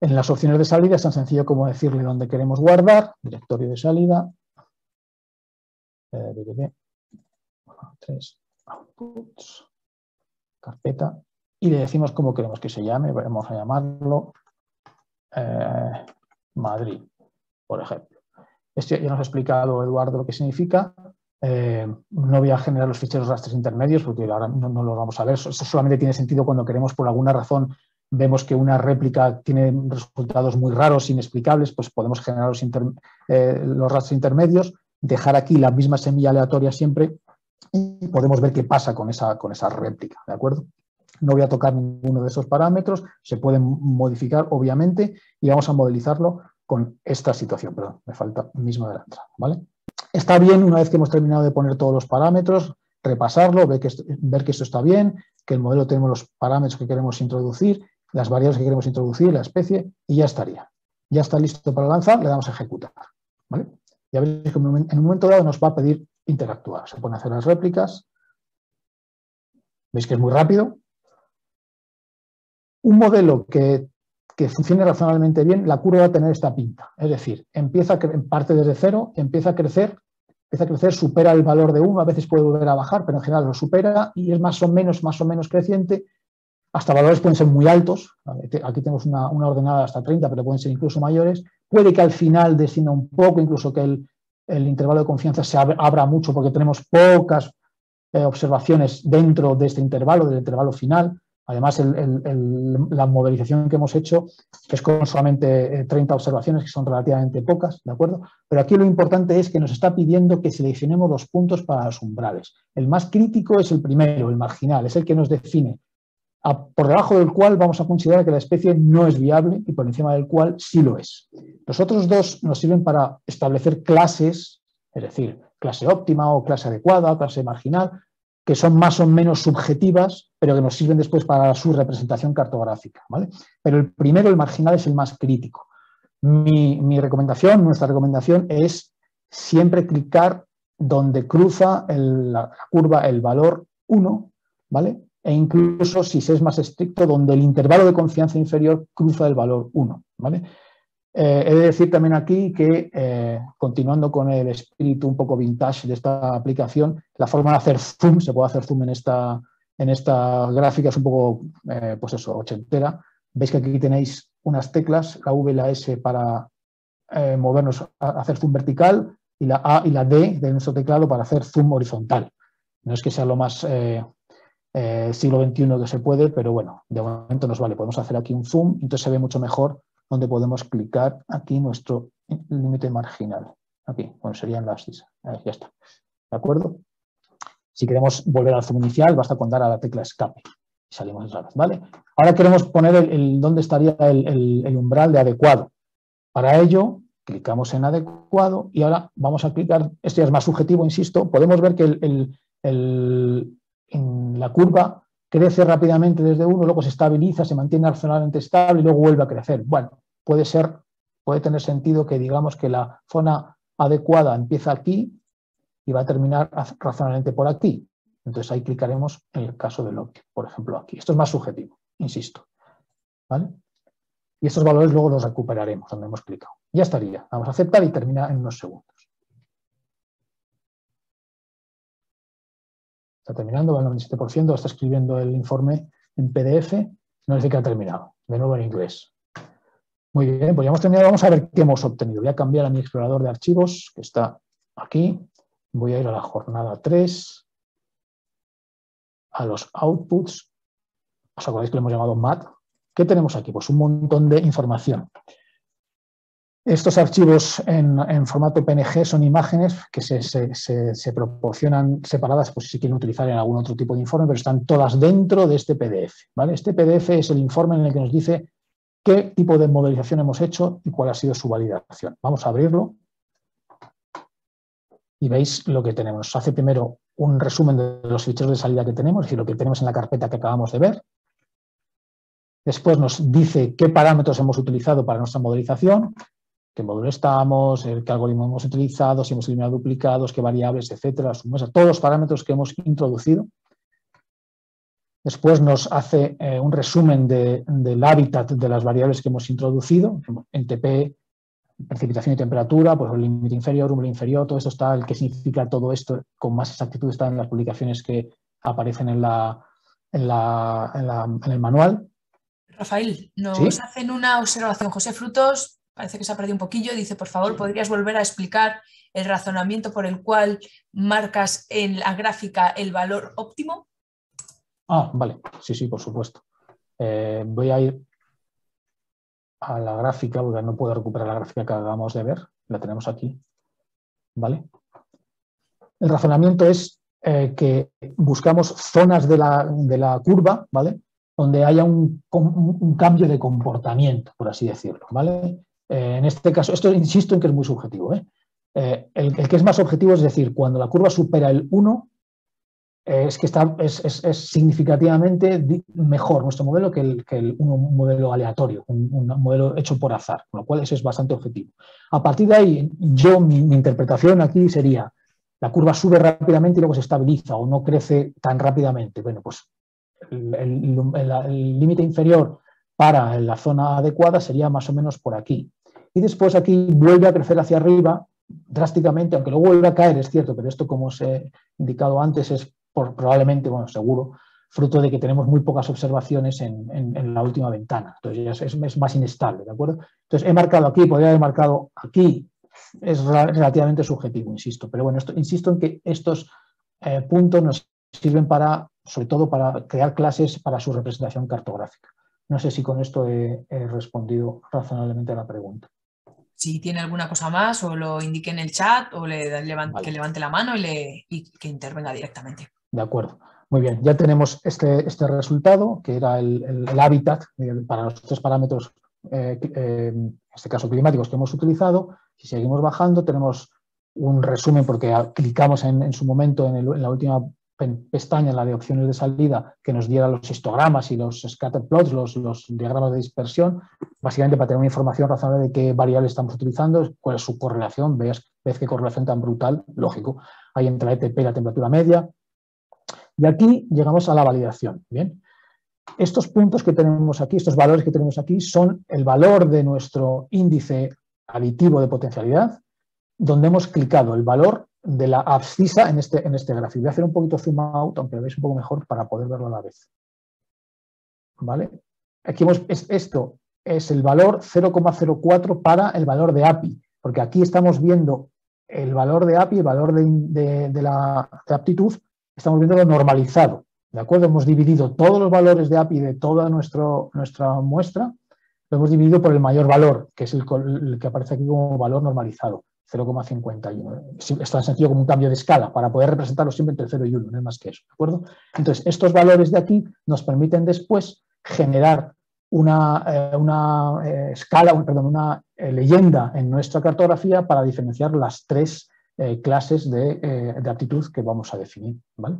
en las opciones de salida es tan sencillo como decirle dónde queremos guardar, directorio de salida, eh, carpeta, y le decimos cómo queremos que se llame, vamos a llamarlo eh, Madrid, por ejemplo. Esto ya nos ha explicado Eduardo lo que significa. Eh, no voy a generar los ficheros rastres intermedios porque ahora no, no los vamos a ver. Eso solamente tiene sentido cuando queremos por alguna razón vemos que una réplica tiene resultados muy raros, inexplicables, pues podemos generar los, eh, los rastros intermedios, dejar aquí la misma semilla aleatoria siempre y podemos ver qué pasa con esa, con esa réplica, ¿de acuerdo? No voy a tocar ninguno de esos parámetros, se pueden modificar obviamente y vamos a modelizarlo con esta situación, perdón, me falta mismo de la entrada, ¿vale? Está bien una vez que hemos terminado de poner todos los parámetros, repasarlo, ver que, ver que esto está bien, que el modelo tenemos los parámetros que queremos introducir las variables que queremos introducir, la especie, y ya estaría. Ya está listo para lanzar, le damos a ejecutar. ¿vale? Ya veis que en un momento dado nos va a pedir interactuar. Se a hacer las réplicas. Veis que es muy rápido. Un modelo que, que funcione razonablemente bien, la curva va a tener esta pinta. Es decir, empieza a parte desde cero, empieza a crecer, empieza a crecer, supera el valor de 1, a veces puede volver a bajar, pero en general lo supera y es más o menos, más o menos creciente hasta valores pueden ser muy altos, aquí tenemos una, ordenada hasta 30, pero pueden ser incluso mayores. Puede que al final descienda un poco, incluso que el, intervalo de confianza se abra, mucho porque tenemos pocas eh, observaciones dentro de este intervalo, del intervalo final. Además, la modelización que hemos hecho es con solamente 30 eh, observaciones, que son relativamente pocas, ¿de acuerdo? Pero aquí lo importante es que nos está pidiendo que seleccionemos los puntos para los umbrales. El más crítico es el primero, el marginal, es el que nos define por debajo del cual vamos a considerar que la especie no es viable y por encima del cual sí lo es. Los otros dos nos sirven para establecer clases, es decir, clase óptima o clase adecuada, clase marginal, que son más o menos subjetivas, pero que nos sirven después para su representación cartográfica. Pero el primero, el marginal, es el más crítico. Mi, recomendación, nuestra recomendación es siempre clicar donde cruza la curva el valor 1, ¿vale? E incluso si se es más estricto, donde el intervalo de confianza inferior cruza el valor 1. ¿vale? Eh, he de decir también aquí que, eh, continuando con el espíritu un poco vintage de esta aplicación, la forma de hacer zoom, se puede hacer zoom en esta, en gráfica, es un poco, eh, pues eso, ochentera. Veis que aquí tenéis unas teclas, la V y la S para movernos, a hacer zoom vertical, y la A y la D de nuestro teclado para hacer zoom horizontal. No es que sea lo más eh, siglo XXI que se puede, pero bueno, de momento nos vale. Podemos hacer aquí un zoom, entonces se ve mucho mejor donde podemos clicar aquí nuestro límite marginal. Aquí, bueno, serían las... Ahí, ya está. ¿De acuerdo? Si queremos volver al zoom inicial, basta con dar a la tecla escape. salimos otra vez, ¿vale? Ahora queremos poner el, dónde estaría el, umbral de adecuado. Para ello, clicamos en adecuado y ahora vamos a clicar, esto ya es más subjetivo, insisto, podemos ver que en la curva crece rápidamente desde 1, luego se estabiliza, se mantiene razonablemente estable y luego vuelve a crecer. Bueno, puede ser, puede tener sentido que digamos que la zona adecuada empieza aquí y va a terminar razonablemente por aquí. Entonces ahí clicaremos en el caso de Loki, por ejemplo aquí. Esto es más subjetivo, insisto. ¿Vale? Y estos valores luego los recuperaremos donde hemos clicado. Ya estaría. Vamos a aceptar y termina en unos segundos. Está terminando, va al 97%, está escribiendo el informe en PDF, no dice que ha terminado. De nuevo en inglés. Muy bien, pues ya hemos terminado. Vamos a ver qué hemos obtenido. Voy a cambiar a mi explorador de archivos, que está aquí. Voy a ir a la jornada 3 a los outputs, ¿os acordáis que lo hemos llamado MAT? ¿Qué tenemos aquí? Pues un montón de información. Estos archivos en, formato PNG son imágenes que se, proporcionan separadas por si quieren utilizar en algún otro tipo de informe, pero están todas dentro de este PDF. Este PDF es el informe en el que nos dice qué tipo de modelización hemos hecho y cuál ha sido su validación. Vamos a abrirlo y veis lo que tenemos. Hace primero un resumen de los ficheros de salida que tenemos, es decir, lo que tenemos en la carpeta que acabamos de ver. Después nos dice qué parámetros hemos utilizado para nuestra modelización, qué módulo estamos, qué algoritmo hemos utilizado, si hemos eliminado duplicados, qué variables, etcétera, todos los parámetros que hemos introducido. Después nos hace eh, un resumen del hábitat de las variables que hemos introducido, en TP, precipitación y temperatura, pues el límite inferior, un inferior, todo esto está, el que significa todo esto con más exactitud está en las publicaciones que aparecen en, la, en, el manual. Rafael, nos hacen una observación. José Frutos, parece que se ha perdido un poquillo, dice, por favor, ¿podrías volver a explicar el razonamiento por el cual marcas en la gráfica el valor óptimo? Ah, vale, sí, sí, por supuesto. Eh, voy a ir a la gráfica, porque no puedo recuperar la gráfica que acabamos de ver, la tenemos aquí, ¿vale? El razonamiento es eh, que buscamos zonas de la, curva, ¿vale? Donde haya un, cambio de comportamiento, por así decirlo, ¿vale? Eh, en este caso, esto insisto en que es muy subjetivo, ¿eh? el, el, que es más objetivo es decir, cuando la curva supera el 1, es que está, es, significativamente mejor nuestro modelo que, el, un modelo aleatorio, un, modelo hecho por azar, con lo cual eso es bastante objetivo. A partir de ahí, yo, mi, interpretación aquí sería, la curva sube rápidamente y luego se estabiliza o no crece tan rápidamente. Bueno, pues el límite inferior para la zona adecuada sería más o menos por aquí. Y después aquí vuelve a crecer hacia arriba drásticamente, aunque luego vuelve a caer, es cierto, pero esto como os he indicado antes es probablemente, bueno, seguro, fruto de que tenemos muy pocas observaciones en, la última ventana. Entonces ya es, más inestable, ¿de acuerdo? Entonces he marcado aquí, podría haber marcado aquí, es relativamente subjetivo, insisto. Pero bueno, esto, insisto en que estos eh, puntos nos sirven para, sobre todo para crear clases para su representación cartográfica. No sé si con esto he, respondido razonablemente a la pregunta. Si tiene alguna cosa más, o lo indique en el chat, o le, que levante la mano y, le, y que intervenga directamente. De acuerdo. Muy bien, ya tenemos este, este resultado, que era el, hábitat para los tres parámetros, eh, eh, en este caso climáticos, que hemos utilizado. Si seguimos bajando, tenemos un resumen, porque clicamos en, su momento en, la última pestaña, la de opciones de salida, que nos diera los histogramas y los scatter plots, los, diagramas de dispersión, básicamente para tener una información razonable de qué variables estamos utilizando, cuál es su correlación, ves, ves qué correlación tan brutal, lógico, hay entre la ETP y la temperatura media, y aquí llegamos a la validación. Bien, estos puntos que tenemos aquí, estos valores que tenemos aquí, son el valor de nuestro índice aditivo de potencialidad, donde hemos clicado el valor de la abscisa en este, en este gráfico. Voy a hacer un poquito zoom out, aunque lo veáis un poco mejor para poder verlo a la vez. ¿Vale? Aquí hemos, esto es el valor 0,04 para el valor de API, porque aquí estamos viendo el valor de API, el valor de, la de aptitud, estamos viendo lo normalizado. ¿De acuerdo? Hemos dividido todos los valores de API de toda nuestra muestra lo hemos dividido por el mayor valor, que es el, que aparece aquí como valor normalizado, 0,51. Es tan sencillo como un cambio de escala para poder representarlo siempre entre 0 y 1, no es más que eso. ¿de acuerdo? Entonces, estos valores de aquí nos permiten después generar una, eh, una eh, escala, perdón, una eh, leyenda en nuestra cartografía para diferenciar las tres clases de, de, aptitud que vamos a definir. ¿vale?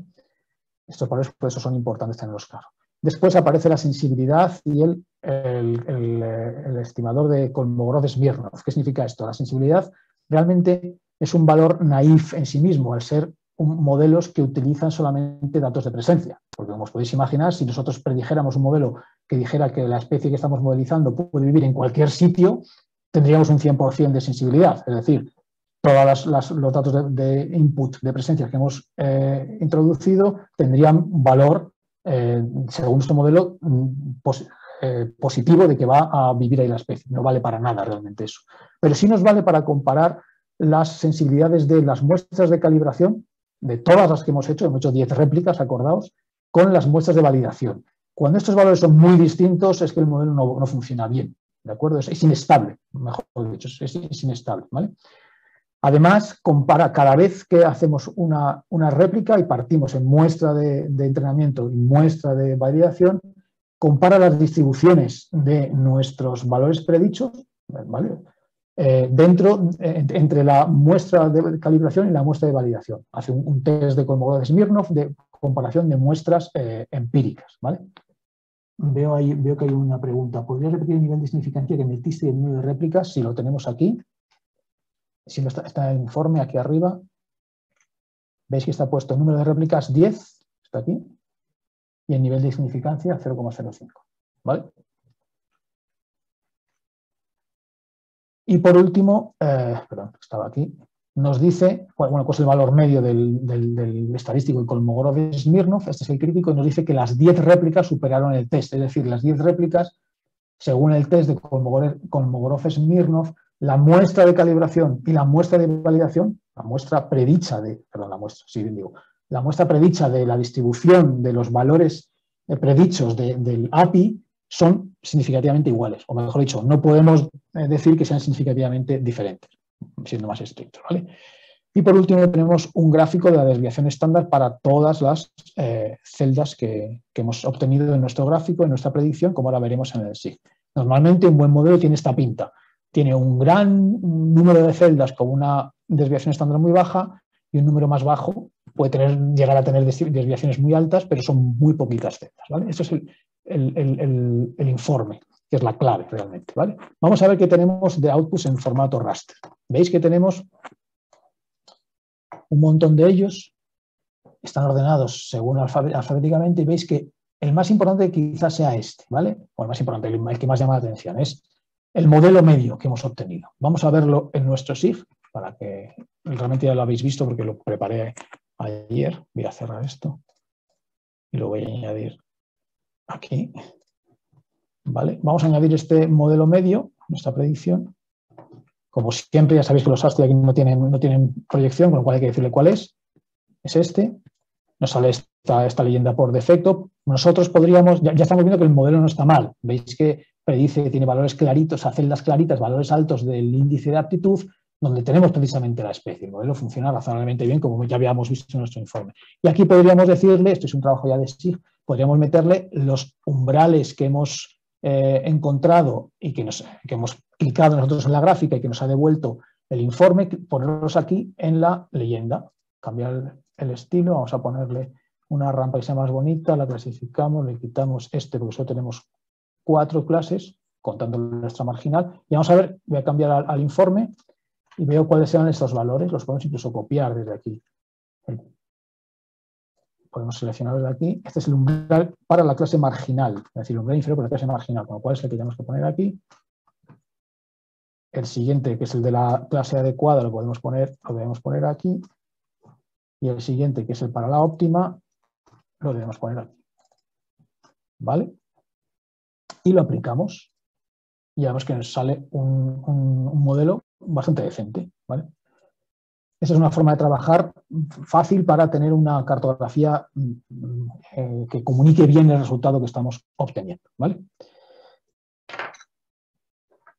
Estos valores por eso son importantes tenerlos claros. Después aparece la sensibilidad y el, el, estimador de Kolmogorov-Smirnov. ¿Qué significa esto? La sensibilidad realmente es un valor naif en sí mismo, al ser modelos que utilizan solamente datos de presencia. Porque como os podéis imaginar, si nosotros predijéramos un modelo que dijera que la especie que estamos modelizando puede vivir en cualquier sitio, tendríamos un 100% de sensibilidad. Es decir, todos los datos de, input de presencia que hemos eh, introducido tendrían valor, eh, según este modelo, mm, eh, positivo de que va a vivir ahí la especie. No vale para nada realmente eso. Pero sí nos vale para comparar las sensibilidades de las muestras de calibración, de todas las que hemos hecho, hemos hecho 10 réplicas, acordaos, con las muestras de validación. Cuando estos valores son muy distintos es que el modelo no, funciona bien, ¿de acuerdo? Es, inestable, mejor dicho, es, inestable, ¿vale? Además, compara cada vez que hacemos una, réplica y partimos en muestra de, entrenamiento y muestra de validación, compara las distribuciones de nuestros valores predichos, ¿vale? Eh, dentro, entre la muestra de calibración y la muestra de validación. Hace un, test de Kolmogorov Smirnov de comparación de muestras eh, empíricas. ¿vale? Veo, ahí, veo que hay una pregunta. ¿Podría repetir el nivel de significancia que metiste y el número de réplicas? Si lo tenemos aquí. Si está, está el informe aquí arriba. Veis que está puesto el número de réplicas 10, está aquí, y el nivel de significancia 0,05. ¿Vale? Y por último, eh, perdón, estaba aquí, nos dice, bueno, pues el valor medio del, estadístico de Kolmogorov-Smirnov, este es el crítico, y nos dice que las 10 réplicas superaron el test, es decir, las 10 réplicas, según el test de Kolmogorov-Smirnov, la muestra de calibración y la muestra de validación, la muestra predicha de, perdón, la muestra, sí, digo, la muestra predicha de la distribución de los valores eh, predichos del API son significativamente iguales, o mejor dicho, no podemos eh, decir que sean significativamente diferentes, siendo más estrictos. ¿vale? Y por último tenemos un gráfico de la desviación estándar para todas las eh, celdas que, hemos obtenido en nuestro gráfico, en nuestra predicción, como ahora veremos en el SIG. Normalmente un buen modelo tiene esta pinta. Tiene un gran número de celdas con una desviación estándar muy baja y un número más bajo puede tener, llegar a tener desviaciones muy altas, pero son muy poquitas celdas. ¿vale? Es el, el, informe, que es la clave realmente. ¿vale? Vamos a ver qué tenemos de outputs en formato raster. Veis que tenemos un montón de ellos, están ordenados según alfabéticamente y veis que el más importante quizás sea este, ¿vale? O el más importante, el que más llama la atención, es el modelo medio que hemos obtenido. Vamos a verlo en nuestro SIG, para que realmente ya lo habéis visto porque lo preparé ayer. Voy a cerrar esto y lo voy a añadir aquí. ¿Vale? Vamos a añadir este modelo medio, nuestra predicción. Como siempre, ya sabéis que los ASTI aquí no tienen, no tienen proyección, con lo cual hay que decirle cuál es. Es este. Nos sale esta, esta leyenda por defecto. Nosotros podríamos, ya, estamos viendo que el modelo no está mal. Veis que predice tiene valores claritos, a celdas claritas, valores altos del índice de aptitud, donde tenemos precisamente la especie. El modelo funciona razonablemente bien, como ya habíamos visto en nuestro informe. Y aquí podríamos decirle, esto es un trabajo ya de SIG, podríamos meterle los umbrales que hemos eh, encontrado y que, nos, hemos clicado nosotros en la gráfica y que nos ha devuelto el informe, ponerlos aquí en la leyenda. Cambiar el, estilo, vamos a ponerle una rampa que sea más bonita, la clasificamos, le quitamos este porque solo tenemos cuatro clases, contando nuestra marginal, y vamos a ver, voy a cambiar al, informe y veo cuáles serán estos valores, los podemos incluso copiar desde aquí podemos seleccionar desde aquí. Este es el umbral para la clase marginal, es decir, el umbral inferior para la clase marginal, con lo cual es el que tenemos que poner aquí. El siguiente, que es el de la clase adecuada, lo podemos poner, lo debemos poner aquí. Y el siguiente, que es el para la óptima, lo debemos poner aquí. ¿Vale? Y lo aplicamos. Y vemos que nos sale un modelo bastante decente. ¿vale? Esa es una forma de trabajar fácil para tener una cartografía mm, eh, que comunique bien el resultado que estamos obteniendo. ¿vale?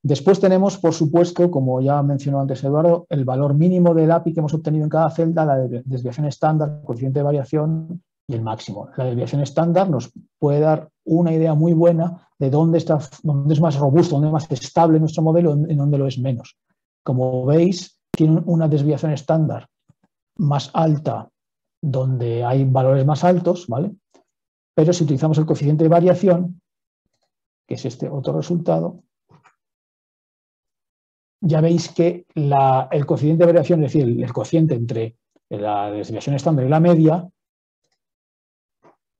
Después tenemos, por supuesto, como ya mencionó antes Eduardo, el valor mínimo del API que hemos obtenido en cada celda, la desviación estándar, coeficiente de variación y el máximo. La desviación estándar nos puede dar una idea muy buena de dónde, está, dónde es más robusto, dónde es más estable nuestro modelo y dónde lo es menos. Como veis, tiene una desviación estándar más alta donde hay valores más altos, ¿vale? Pero si utilizamos el coeficiente de variación, que es este otro resultado, ya veis que el coeficiente de variación, es decir, el, cociente entre la desviación estándar y la media,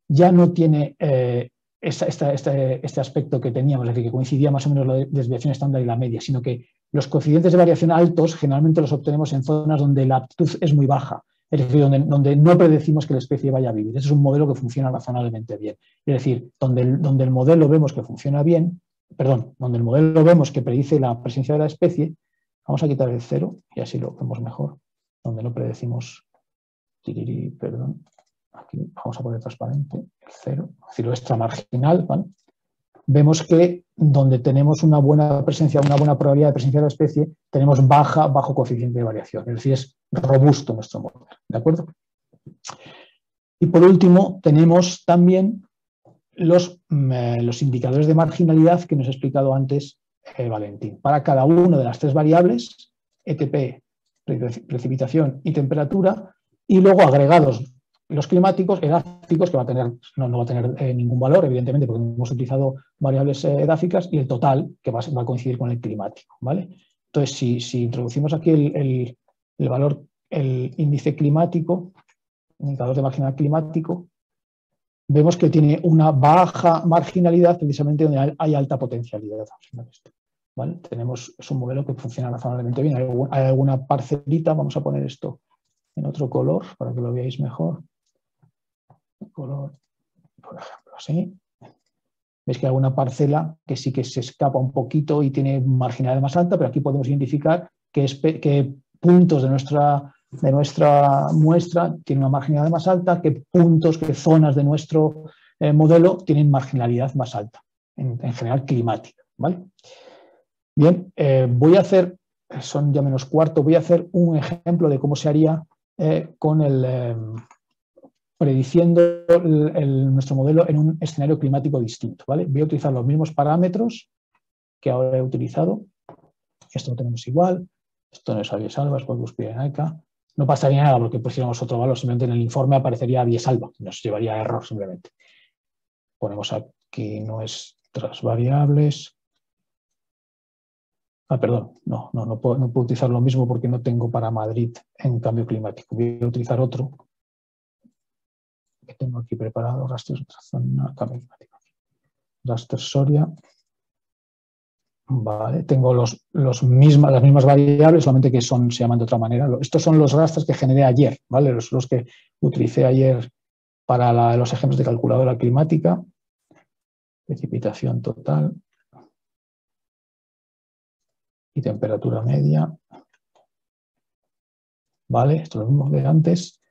ya no tiene eh, este aspecto que teníamos, es decir, que coincidía más o menos la desviación estándar y la media, sino que los coeficientes de variación altos generalmente los obtenemos en zonas donde la aptitud es muy baja, es decir, donde, no predecimos que la especie vaya a vivir. Ese es un modelo que funciona razonablemente bien. Es decir, donde donde el modelo vemos que funciona bien, perdón, donde el modelo vemos que predice la presencia de la especie, vamos a quitar el cero y así lo vemos mejor. Donde no predecimos, perdón, aquí vamos a poner transparente, el cero, es decir, lo extramarginal, ¿vale? Vemos que donde tenemos una buena presencia, una buena probabilidad de presencia de la especie, tenemos baja, bajo coeficiente de variación, es decir, es robusto nuestro modelo. ¿De acuerdo? Y por último, tenemos también los, mm, eh, los indicadores de marginalidad que nos ha explicado antes eh, Valentín. Para cada una de las tres variables, ETP, precipitación y temperatura, y luego agregados los climáticos, edáficos, que va a tener, no, va a tener eh, ningún valor, evidentemente, porque hemos utilizado variables eh, edáficas, y el total, que va, a coincidir con el climático. ¿vale? Entonces, si, introducimos aquí el, valor, el índice climático, indicador de marginal climático, vemos que tiene una baja marginalidad precisamente donde hay, alta potencialidad. ¿vale? Tenemos, es un modelo que funciona razonablemente bien. hay alguna parcelita, vamos a poner esto en otro color para que lo veáis mejor color, por ejemplo, así. Veis que hay alguna parcela que sí que se escapa un poquito y tiene marginalidad más alta, pero aquí podemos identificar qué, puntos de nuestra, de nuestra muestra tienen una marginalidad más alta, qué puntos, qué zonas de nuestro eh, modelo tienen marginalidad más alta, en, general climática. ¿vale? Bien, eh, voy a hacer, son ya menos cuarto, voy a hacer un ejemplo de cómo se haría eh, con el prediciendo nuestro modelo en un escenario climático distinto. ¿vale? Voy a utilizar los mismos parámetros que ahora he utilizado. Esto lo tenemos igual. Esto no es Aviesalva, es Volvus Pirenaica. No pasaría nada porque pusiéramos otro valor, simplemente en el informe aparecería Aviesalva, nos llevaría a error simplemente. Ponemos aquí nuestras variables. Ah, perdón, no, no, no puedo utilizar lo mismo porque no tengo para Madrid en cambio climático. Voy a utilizar otro tengo aquí preparado, rastros zona, cambio climático. Raster Soria. Vale, tengo los, los mismas, las mismas variables, solamente que son, se llaman de otra manera. Estos son los rastros que generé ayer, ¿vale? Los, los que utilicé ayer para los ejemplos de calculadora climática. Precipitación total. Y temperatura media. ¿Vale? Esto es lo mismo de antes.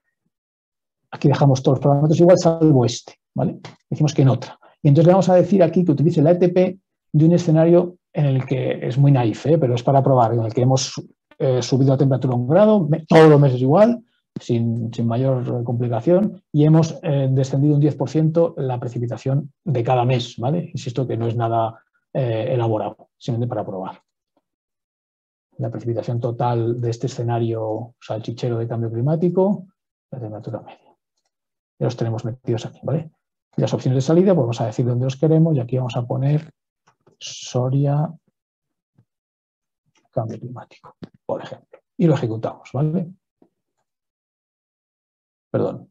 Aquí dejamos todos los parámetros igual, salvo este, ¿vale? Decimos que en otra. Y entonces le vamos a decir aquí que utilice la ETP de un escenario en el que es muy naif, ¿eh? pero es para probar, en el que hemos eh, subido la temperatura un grado, todos los meses igual, sin, mayor complicación, y hemos eh, descendido un 10% la precipitación de cada mes, ¿vale? Insisto que no es nada elaborado, simplemente para probar. La precipitación total de este escenario salchichero de cambio climático, la temperatura media los tenemos metidos aquí, ¿vale? las opciones de salida, pues vamos a decir dónde los queremos y aquí vamos a poner Soria cambio climático, por ejemplo. Y lo ejecutamos, ¿vale? Perdón.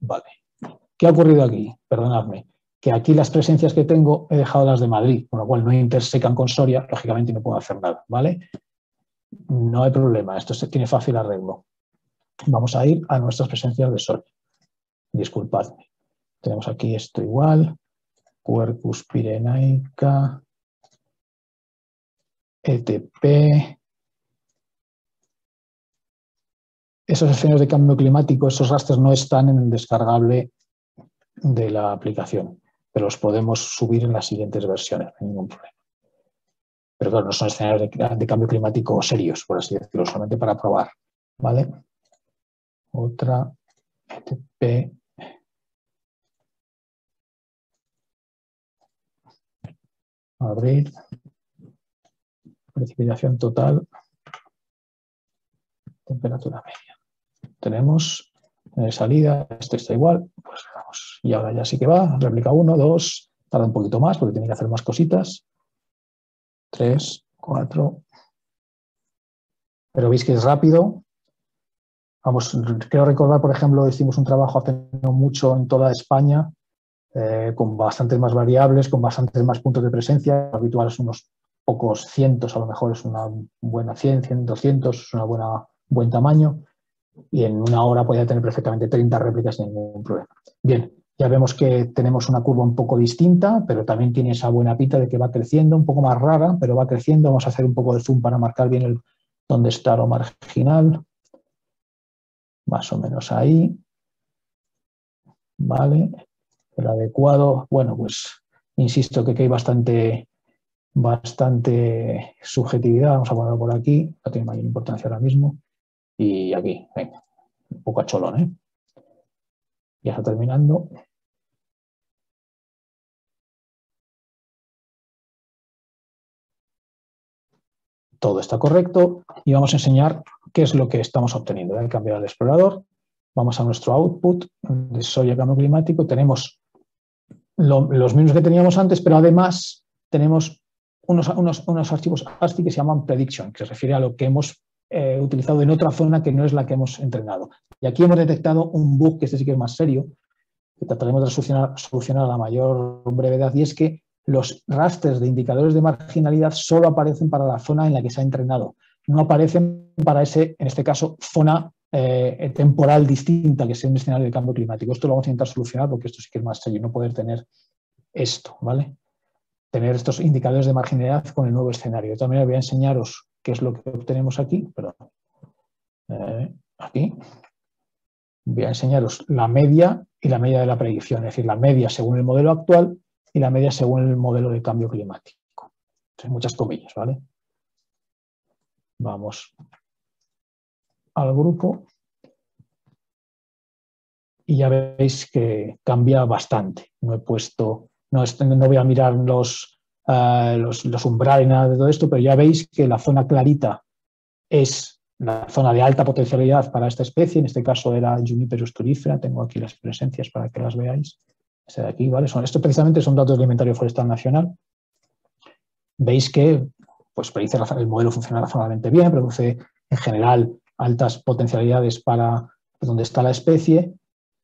Vale. ¿Qué ha ocurrido aquí? Perdonadme. Que aquí las presencias que tengo he dejado las de Madrid, con lo cual no intersecan con Soria, lógicamente no puedo hacer nada, ¿vale? No hay problema, esto se tiene fácil arreglo. Vamos a ir a nuestras presencias de sol. Disculpadme. Tenemos aquí esto igual. Quercus pirenaica. ETP. Esos escenarios de cambio climático, esos rastros no están en el descargable de la aplicación, pero los podemos subir en las siguientes versiones, no ningún problema. pero claro, no son escenarios de, cambio climático serios, por así decirlo, solamente para probar. ¿Vale? Otra ETP. Abrir. Precipitación total. Temperatura media. Tenemos eh, salida, esto está igual, pues vamos. Y ahora ya sí que va, réplica 1, 2, tarda un poquito más porque tiene que hacer más cositas. 3, 4. Pero veis que es rápido. Vamos, quiero recordar, por ejemplo, hicimos un trabajo hace mucho en toda España, eh, con bastantes más variables, con bastantes más puntos de presencia. Lo habitual es unos pocos cientos, a lo mejor es una buena 100, 100, 200, es una buen tamaño. Y en una hora podía tener perfectamente 30 réplicas sin ningún problema. Bien, ya vemos que tenemos una curva un poco distinta, pero también tiene esa buena pita de que va creciendo, un poco más rara, pero va creciendo. Vamos a hacer un poco de zoom para marcar bien el, dónde está lo marginal. Más o menos ahí. Vale. El adecuado, bueno, pues insisto que aquí hay bastante, bastante subjetividad. Vamos a ponerlo por aquí, no tiene mayor importancia ahora mismo. Y aquí, venga, un poco a cholón, ¿eh? Ya está terminando. Todo está correcto y vamos a enseñar qué es lo que estamos obteniendo. A cambiar el explorador, vamos a nuestro output de soya cambio climático, tenemos los mismos que teníamos antes, pero además tenemos unos, unos, archivos ASCII que se llaman prediction, que se refiere a lo que hemos eh, utilizado en otra zona que no es la que hemos entrenado. Y aquí hemos detectado un bug, que este sí que es más serio, que trataremos de solucionar, solucionar a la mayor brevedad, y es que los rasters de indicadores de marginalidad solo aparecen para la zona en la que se ha entrenado. No aparecen para ese, en este caso, zona eh, temporal distinta que sea un escenario de cambio climático. Esto lo vamos a intentar solucionar porque esto sí que es más serio, no poder tener esto, ¿vale? Tener estos indicadores de marginalidad con el nuevo escenario. También voy a enseñaros qué es lo que obtenemos aquí, perdón. Eh, aquí. Voy a enseñaros la media y la media de la predicción, es decir, la media según el modelo actual y la media según el modelo de cambio climático. Muchas comillas, ¿vale? Vamos al grupo y ya veis que cambia bastante. No he puesto, no, no voy a mirar los, uh, los, umbrales nada de todo esto, pero ya veis que la zona clarita es la zona de alta potencialidad para esta especie, en este caso era Juniperus turífera, tengo aquí las presencias para que las veáis Son, esto precisamente son datos del inventario forestal nacional. Veis que pues, el modelo funciona razonablemente bien, produce en general altas potencialidades para donde está la especie,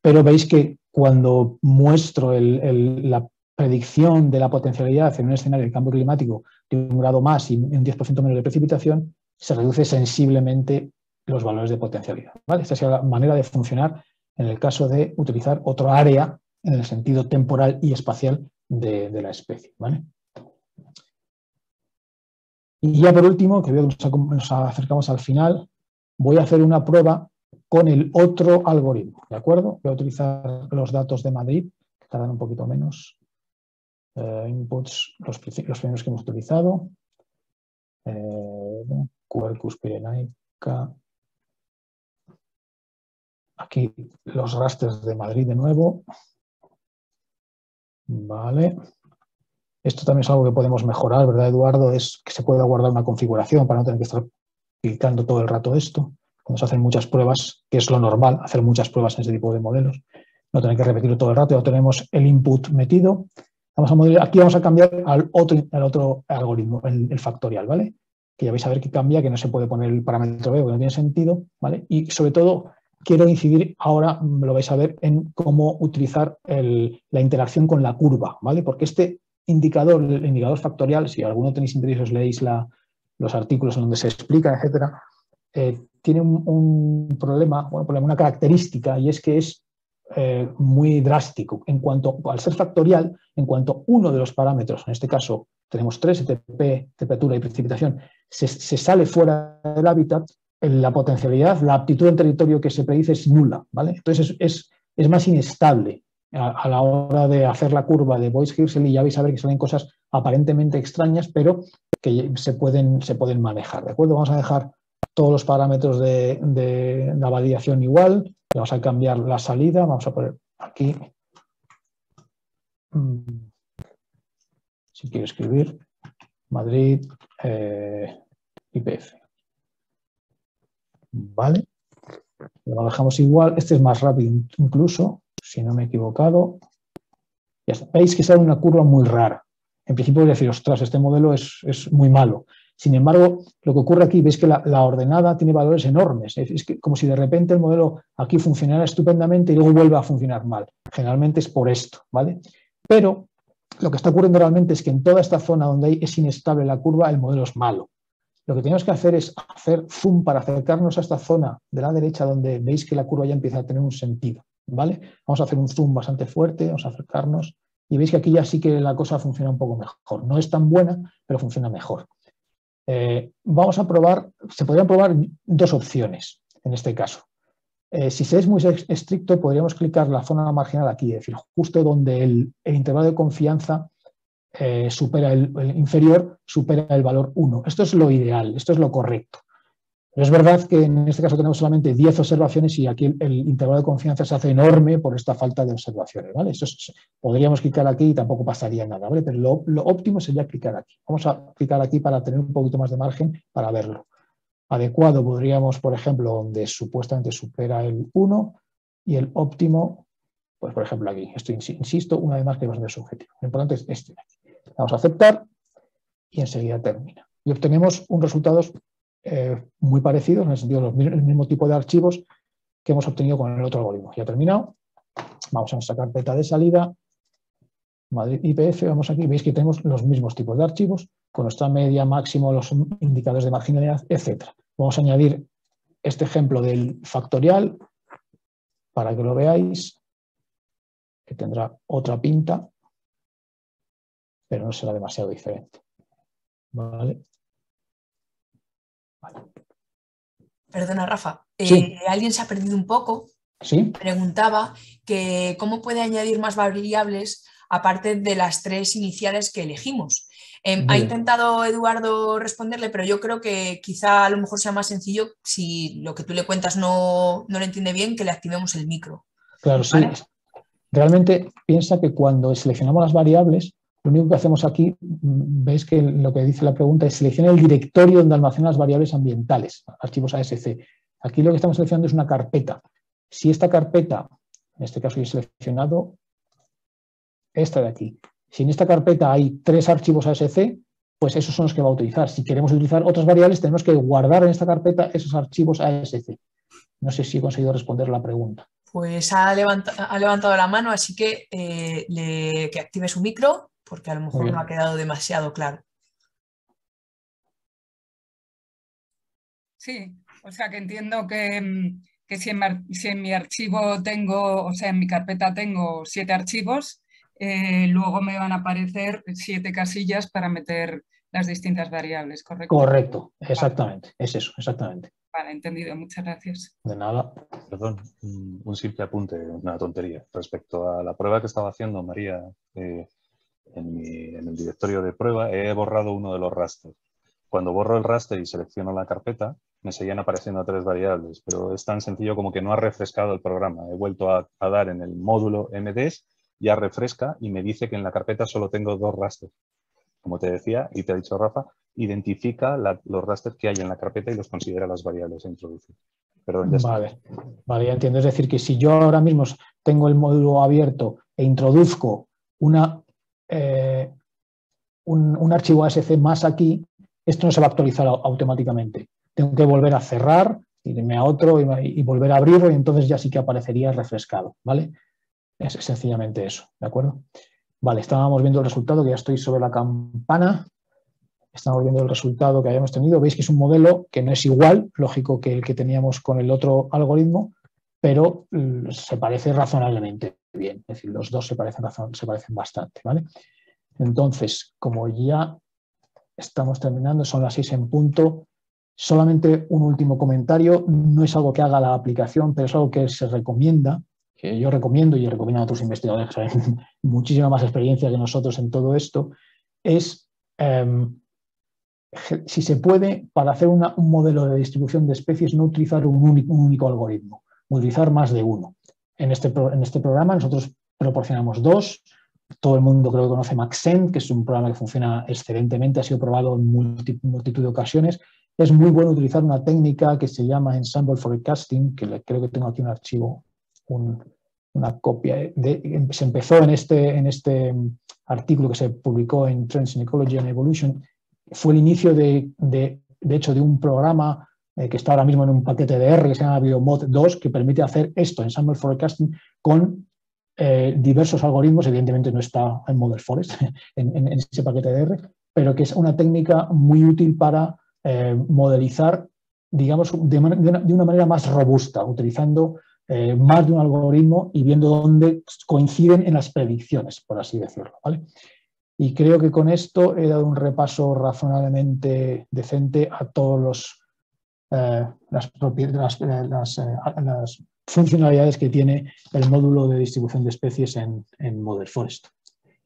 pero veis que cuando muestro la predicción de la potencialidad en un escenario de cambio climático de un grado más y un 10% menos de precipitación, se reduce sensiblemente los valores de potencialidad. Esta es la manera de funcionar en el caso de utilizar otro área en el sentido temporal y espacial de, la especie. ¿vale? Y ya por último, que veo que nos acercamos al final, voy a hacer una prueba con el otro algoritmo, ¿de acuerdo? Voy a utilizar los datos de Madrid, que tardan un poquito menos. Eh, inputs, los, primeros que hemos utilizado. Eh, Quercus pirenaica. Aquí los rasters de Madrid de nuevo. Vale. Esto también es algo que podemos mejorar, ¿verdad, Eduardo? Es que se pueda guardar una configuración para no tener que estar clicando todo el rato esto. Cuando se hacen muchas pruebas, que es lo normal, hacer muchas pruebas en este tipo de modelos. No tener que repetirlo todo el rato. Ya tenemos el input metido. Vamos a aquí vamos a cambiar al otro, al otro algoritmo, el, factorial, ¿vale? Que ya vais a ver que cambia, que no se puede poner el parámetro B, porque no tiene sentido, ¿vale? Y sobre todo quiero incidir ahora, lo vais a ver, en cómo utilizar la interacción con la curva, ¿vale? Porque este indicador, el indicador factorial, si alguno tenéis interés, os leéis los artículos en donde se explica, etcétera, eh, tiene un, problema, bueno, una característica, y es que es eh, muy drástico. En cuanto, al ser factorial, en cuanto uno de los parámetros, en este caso tenemos tres, ETP, temperatura y precipitación, se sale fuera del hábitat, la potencialidad, la aptitud en territorio que se predice es nula, ¿vale? Entonces es, más inestable a, la hora de hacer la curva de Boyce Hirschel y ya vais a ver que salen cosas aparentemente extrañas, pero que se pueden, se pueden manejar. ¿De acuerdo? Vamos a dejar todos los parámetros de, la validación igual. Vamos a cambiar la salida. Vamos a poner aquí. Mm, si quiero escribir, Madrid, eh, IPF. ¿Vale? Lo dejamos igual. Este es más rápido incluso, si no me he equivocado. Ya Veis que sale una curva muy rara. En principio es decir, ostras, este modelo es, muy malo. Sin embargo, lo que ocurre aquí, veis que la, ordenada tiene valores enormes. Es, que como si de repente el modelo aquí funcionara estupendamente y luego vuelve a funcionar mal. Generalmente es por esto, ¿vale? Pero lo que está ocurriendo realmente es que en toda esta zona donde es inestable la curva, el modelo es malo. Lo que tenemos que hacer es hacer zoom para acercarnos a esta zona de la derecha donde veis que la curva ya empieza a tener un sentido. ¿vale? Vamos a hacer un zoom bastante fuerte, vamos a acercarnos y veis que aquí ya sí que la cosa funciona un poco mejor. No es tan buena, pero funciona mejor. Eh, vamos a probar, se podrían probar dos opciones en este caso. Eh, si se es muy estricto, podríamos clicar la zona marginal aquí, es decir, justo donde el, intervalo de confianza eh, supera el, inferior, supera el valor 1. Esto es lo ideal, esto es lo correcto. Pero es verdad que en este caso tenemos solamente 10 observaciones y aquí el, intervalo de confianza se hace enorme por esta falta de observaciones. ¿vale? podríamos clicar aquí y tampoco pasaría nada, ¿vale? pero lo, lo óptimo sería clicar aquí. Vamos a clicar aquí para tener un poquito más de margen para verlo adecuado podríamos, por ejemplo, donde supuestamente supera el 1 y el óptimo, pues por ejemplo aquí. Esto insisto, una vez más que va a ser subjetivo. Lo importante es este. Vamos a aceptar y enseguida termina. Y obtenemos un resultados eh, muy parecidos, en el sentido del mismo tipo de archivos que hemos obtenido con el otro algoritmo. Ya terminado. Vamos a nuestra carpeta de salida. Madrid IPF, vamos aquí, veis que tenemos los mismos tipos de archivos, con nuestra media, máximo, los indicadores de marginalidad, etc. Vamos a añadir este ejemplo del factorial para que lo veáis, que tendrá otra pinta, pero no será demasiado diferente. ¿Vale? Perdona, Rafa. Eh, alguien se ha perdido un poco. ¿Sí? Preguntaba que cómo puede añadir más variables aparte de las tres iniciales que elegimos. Em, ha intentado Eduardo responderle, pero yo creo que quizá a lo mejor sea más sencillo si lo que tú le cuentas no, no le entiende bien, que le activemos el micro. Claro, sí. Realmente piensa que cuando seleccionamos las variables, lo único que hacemos aquí, veis que lo que dice la pregunta es selecciona el directorio donde almacena las variables ambientales, archivos ASC. Aquí lo que estamos seleccionando es una carpeta. Si esta carpeta, en este caso he seleccionado esta de aquí. Si en esta carpeta hay tres archivos ASC, pues esos son los que va a utilizar. Si queremos utilizar otras variables, tenemos que guardar en esta carpeta esos archivos ASC. No sé si he conseguido responder la pregunta. Pues ha, levantado la mano, así que, eh, le, que active su micro, porque a lo mejor no ha quedado demasiado claro. Sí, o sea que entiendo que, mm, si, si en mi archivo tengo, o sea, en mi carpeta tengo siete archivos, eh, luego me van a aparecer siete casillas para meter las distintas variables, ¿correcto? Correcto, exactamente, es eso, exactamente. Vale, entendido, muchas gracias. De nada. Perdón, un simple apunte, una tontería. Respecto a la prueba que estaba haciendo María eh, en, el directorio de prueba, he borrado uno de los rastros. Cuando borro el raster y selecciono la carpeta, me seguían apareciendo tres variables, pero es tan sencillo como que no ha refrescado el programa. He vuelto a, dar en el módulo MDs ya refresca y me dice que en la carpeta solo tengo dos rasters. Como te decía y te ha dicho Rafa, identifica los rasters que hay en la carpeta y los considera las variables a introducir. vale, vale, ya entiendo. Es decir, que si yo ahora mismo tengo el módulo abierto e introduzco una, eh, un, archivo ASC más aquí, esto no se va a actualizar automáticamente. Tengo que volver a cerrar, irme a otro y, y, volver a abrirlo y entonces ya sí que aparecería refrescado, ¿vale? Es sencillamente eso, ¿de acuerdo? Vale, estábamos viendo el resultado, que ya estoy sobre la campana. Estamos viendo el resultado que habíamos tenido. Veis que es un modelo que no es igual, lógico, que el que teníamos con el otro algoritmo, pero mm, se parece razonablemente bien. Es decir, los dos se parecen, bastante, ¿vale? Entonces, como ya estamos terminando, son las seis en punto, solamente un último comentario. No es algo que haga la aplicación, pero es algo que se recomienda que yo recomiendo y recomiendo a otros investigadores que saben muchísima más experiencia que nosotros en todo esto, es em, si se puede, para hacer un modelo de distribución de especies, no utilizar un único, algoritmo, utilizar más de uno. En este, en este programa nosotros proporcionamos dos. Todo el mundo creo que conoce Maxent, que es un programa que funciona excelentemente, ha sido probado en multitud de ocasiones. Es muy bueno utilizar una técnica que se llama Ensemble Forecasting, que creo que tengo aquí un archivo, una copia. De, se empezó en este, en este artículo que se publicó en Trends in Ecology and Evolution, fue el inicio de, de, hecho, de un programa eh, que está ahora mismo en un paquete de R que se llama BioMod 2, que permite hacer esto, en Forecasting, con eh, diversos algoritmos. Evidentemente no está en Model Forest, en, ese paquete de R, pero que es una técnica muy útil para eh, modelizar, digamos, de, una, manera más robusta, utilizando más de un algoritmo y viendo dónde coinciden en las predicciones, por así decirlo. Y creo que con esto he dado un repaso razonablemente decente a todas eh, las, eh, las, funcionalidades que tiene el módulo de distribución de especies en, Model Forest.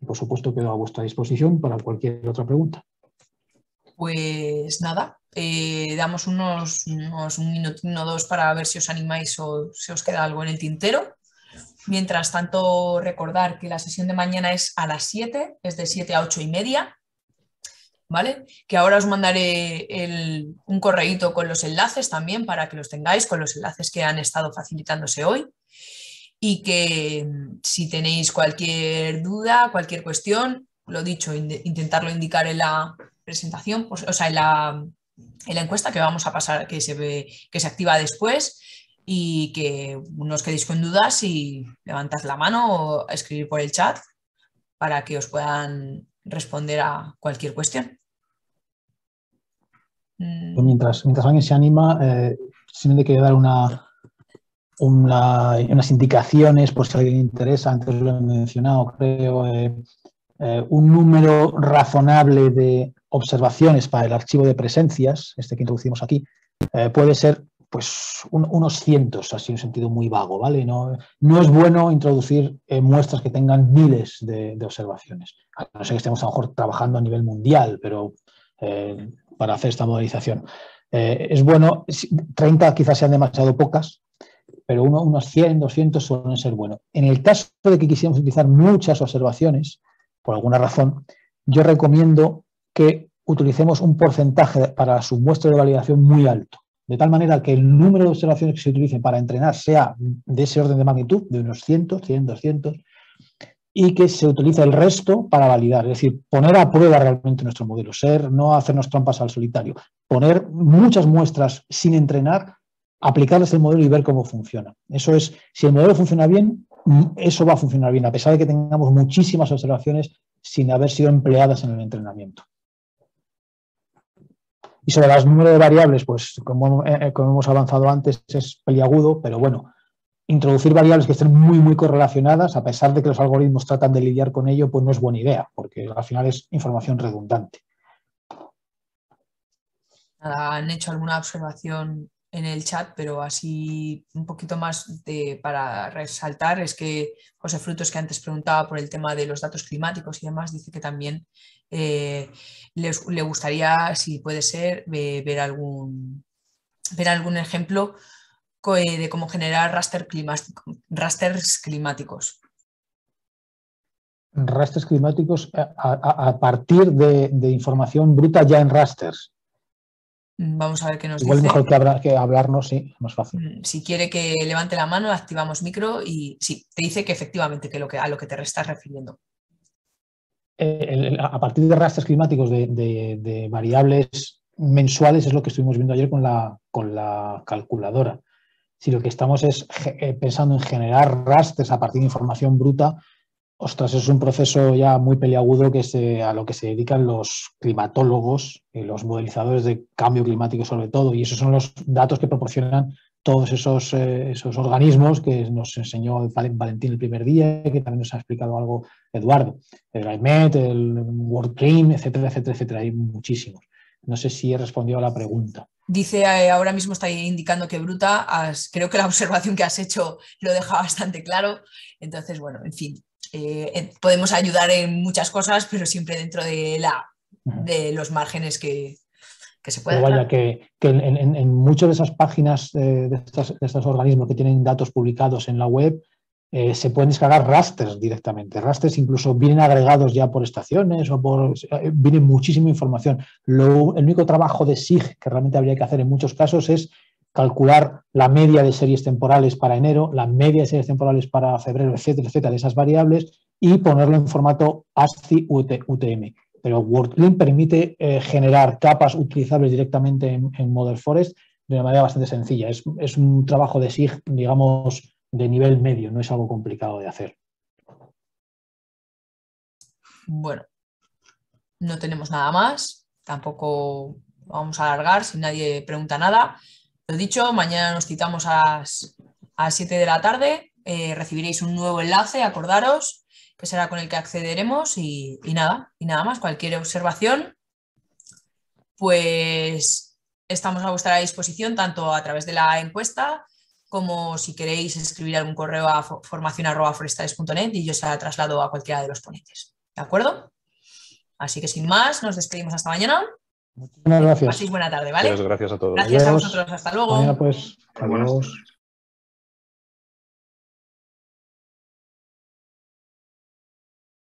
Y por supuesto quedo a vuestra disposición para cualquier otra pregunta. Pues nada, eh, damos unos, unos un minutino o dos para ver si os animáis o si os queda algo en el tintero. Mientras tanto, recordar que la sesión de mañana es a las 7, es de 7 a 8 y media, ¿vale? Que ahora os mandaré un correíto con los enlaces también para que los tengáis, con los enlaces que han estado facilitándose hoy. Y que si tenéis cualquier duda, cualquier cuestión, lo dicho, intentarlo indicar en la presentación, pues, o sea, en la, en la encuesta que vamos a pasar, que se, ve, que se activa después y que no os quedéis con dudas y levantad la mano o escribir por el chat para que os puedan responder a cualquier cuestión. Mm. Mientras, mientras alguien se anima, eh, simplemente quería dar una, unas indicaciones por si alguien interesa, antes lo he mencionado, creo, eh, eh, un número razonable de observaciones para el archivo de presencias, este que introducimos aquí, puede ser pues unos cientos, así en un sentido muy vago, ¿vale? No, no es bueno introducir eh, muestras que tengan miles de, observaciones. no sé que estemos a lo mejor trabajando a nivel mundial, pero eh, para hacer esta modelización. Eh, es bueno, 30 quizás sean demasiado pocas, pero unos 100, 200 suelen ser buenos. En el caso de que quisiéramos utilizar muchas observaciones, por alguna razón, yo recomiendo que utilicemos un porcentaje para su muestra de validación muy alto de tal manera que el número de observaciones que se utilicen para entrenar sea de ese orden de magnitud, de unos 100, 100, 200, y que se utilice el resto para validar, es decir, poner a prueba realmente nuestro modelo, ser, no hacernos trampas al solitario, poner muchas muestras sin entrenar, aplicarles el modelo y ver cómo funciona. Eso es, si el modelo funciona bien, eso va a funcionar bien, a pesar de que tengamos muchísimas observaciones sin haber sido empleadas en el entrenamiento. Y sobre los números de variables, pues eh, eh, como, hemos avanzado antes, es peliagudo, pero bueno, introducir variables que estén muy, muy correlacionadas, a pesar de que los algoritmos tratan de lidiar con ello, pues no es buena idea, porque al final es información redundante. ¿Han hecho alguna observación en el chat, pero así un poquito más de, para resaltar es que José Frutos, que antes preguntaba por el tema de los datos climáticos y demás, dice que también eh, le gustaría, si puede ser, ver, algún, ver algún ejemplo eh, de cómo generar raster rasters climáticos. Rasters climáticos eh, a, partir de información bruta ya en rasters. Mm, vamos a ver qué nos Igual mejor que, que hablarnos, sí, más fácil. Mm, si quiere que levante la mano, activamos micro y sí, te dice que efectivamente que, lo que a lo que te estás refiriendo. Eh, a partir de rastros climáticos de, variables mensuales es lo que estuvimos viendo ayer con la, con la calculadora. Si lo que estamos es eh, pensando en generar rastros a partir de información bruta, Ostras, es un proceso ya muy peliagudo que se, a lo que se dedican los climatólogos y los modelizadores de cambio climático sobre todo, y esos son los datos que proporcionan todos esos, eh, esos organismos que nos enseñó Valentín el primer día, que también nos ha explicado algo Eduardo, el GAIMET, el World Dream, etcétera, etcétera, etcétera, hay muchísimos. No sé si he respondido a la pregunta. Dice, eh, ahora mismo está indicando que Bruta, creo que la observación que has hecho lo deja bastante claro. Entonces, bueno, en fin, eh, podemos ayudar en muchas cosas, pero siempre dentro de, la, de los márgenes que, se pueden. Vaya, que, en, muchas de esas páginas de, estos, organismos que tienen datos publicados en la web, eh, se pueden descargar rasters directamente. Rasters incluso vienen agregados ya por estaciones o por. Eh, viene muchísima información. el único trabajo de SIG que realmente habría que hacer en muchos casos es calcular la media de series temporales para enero, la media de series temporales para febrero, etcétera, etcétera, de esas variables y ponerlo en formato ASCII UTM. Pero WordClean permite eh, generar capas utilizables directamente en, en, Model Forest de una manera bastante sencilla. Es, es un trabajo de SIG, digamos, de nivel medio, no es algo complicado de hacer. Bueno, no tenemos nada más, tampoco vamos a alargar si nadie pregunta nada. Lo dicho, mañana nos citamos a las, 7 de la tarde, eh, recibiréis un nuevo enlace, acordaros, que será con el que accederemos y, nada, y nada más, cualquier observación, pues estamos a vuestra disposición tanto a través de la encuesta como si queréis escribir algún correo a formación.forestales.net y yo se la traslado a cualquiera de los ponentes. ¿De acuerdo? Así que sin más, nos despedimos hasta mañana. Muchas gracias. Paséis buena tarde, ¿vale? gracias a todos. Gracias a vosotros. Hasta luego. pues, adiós.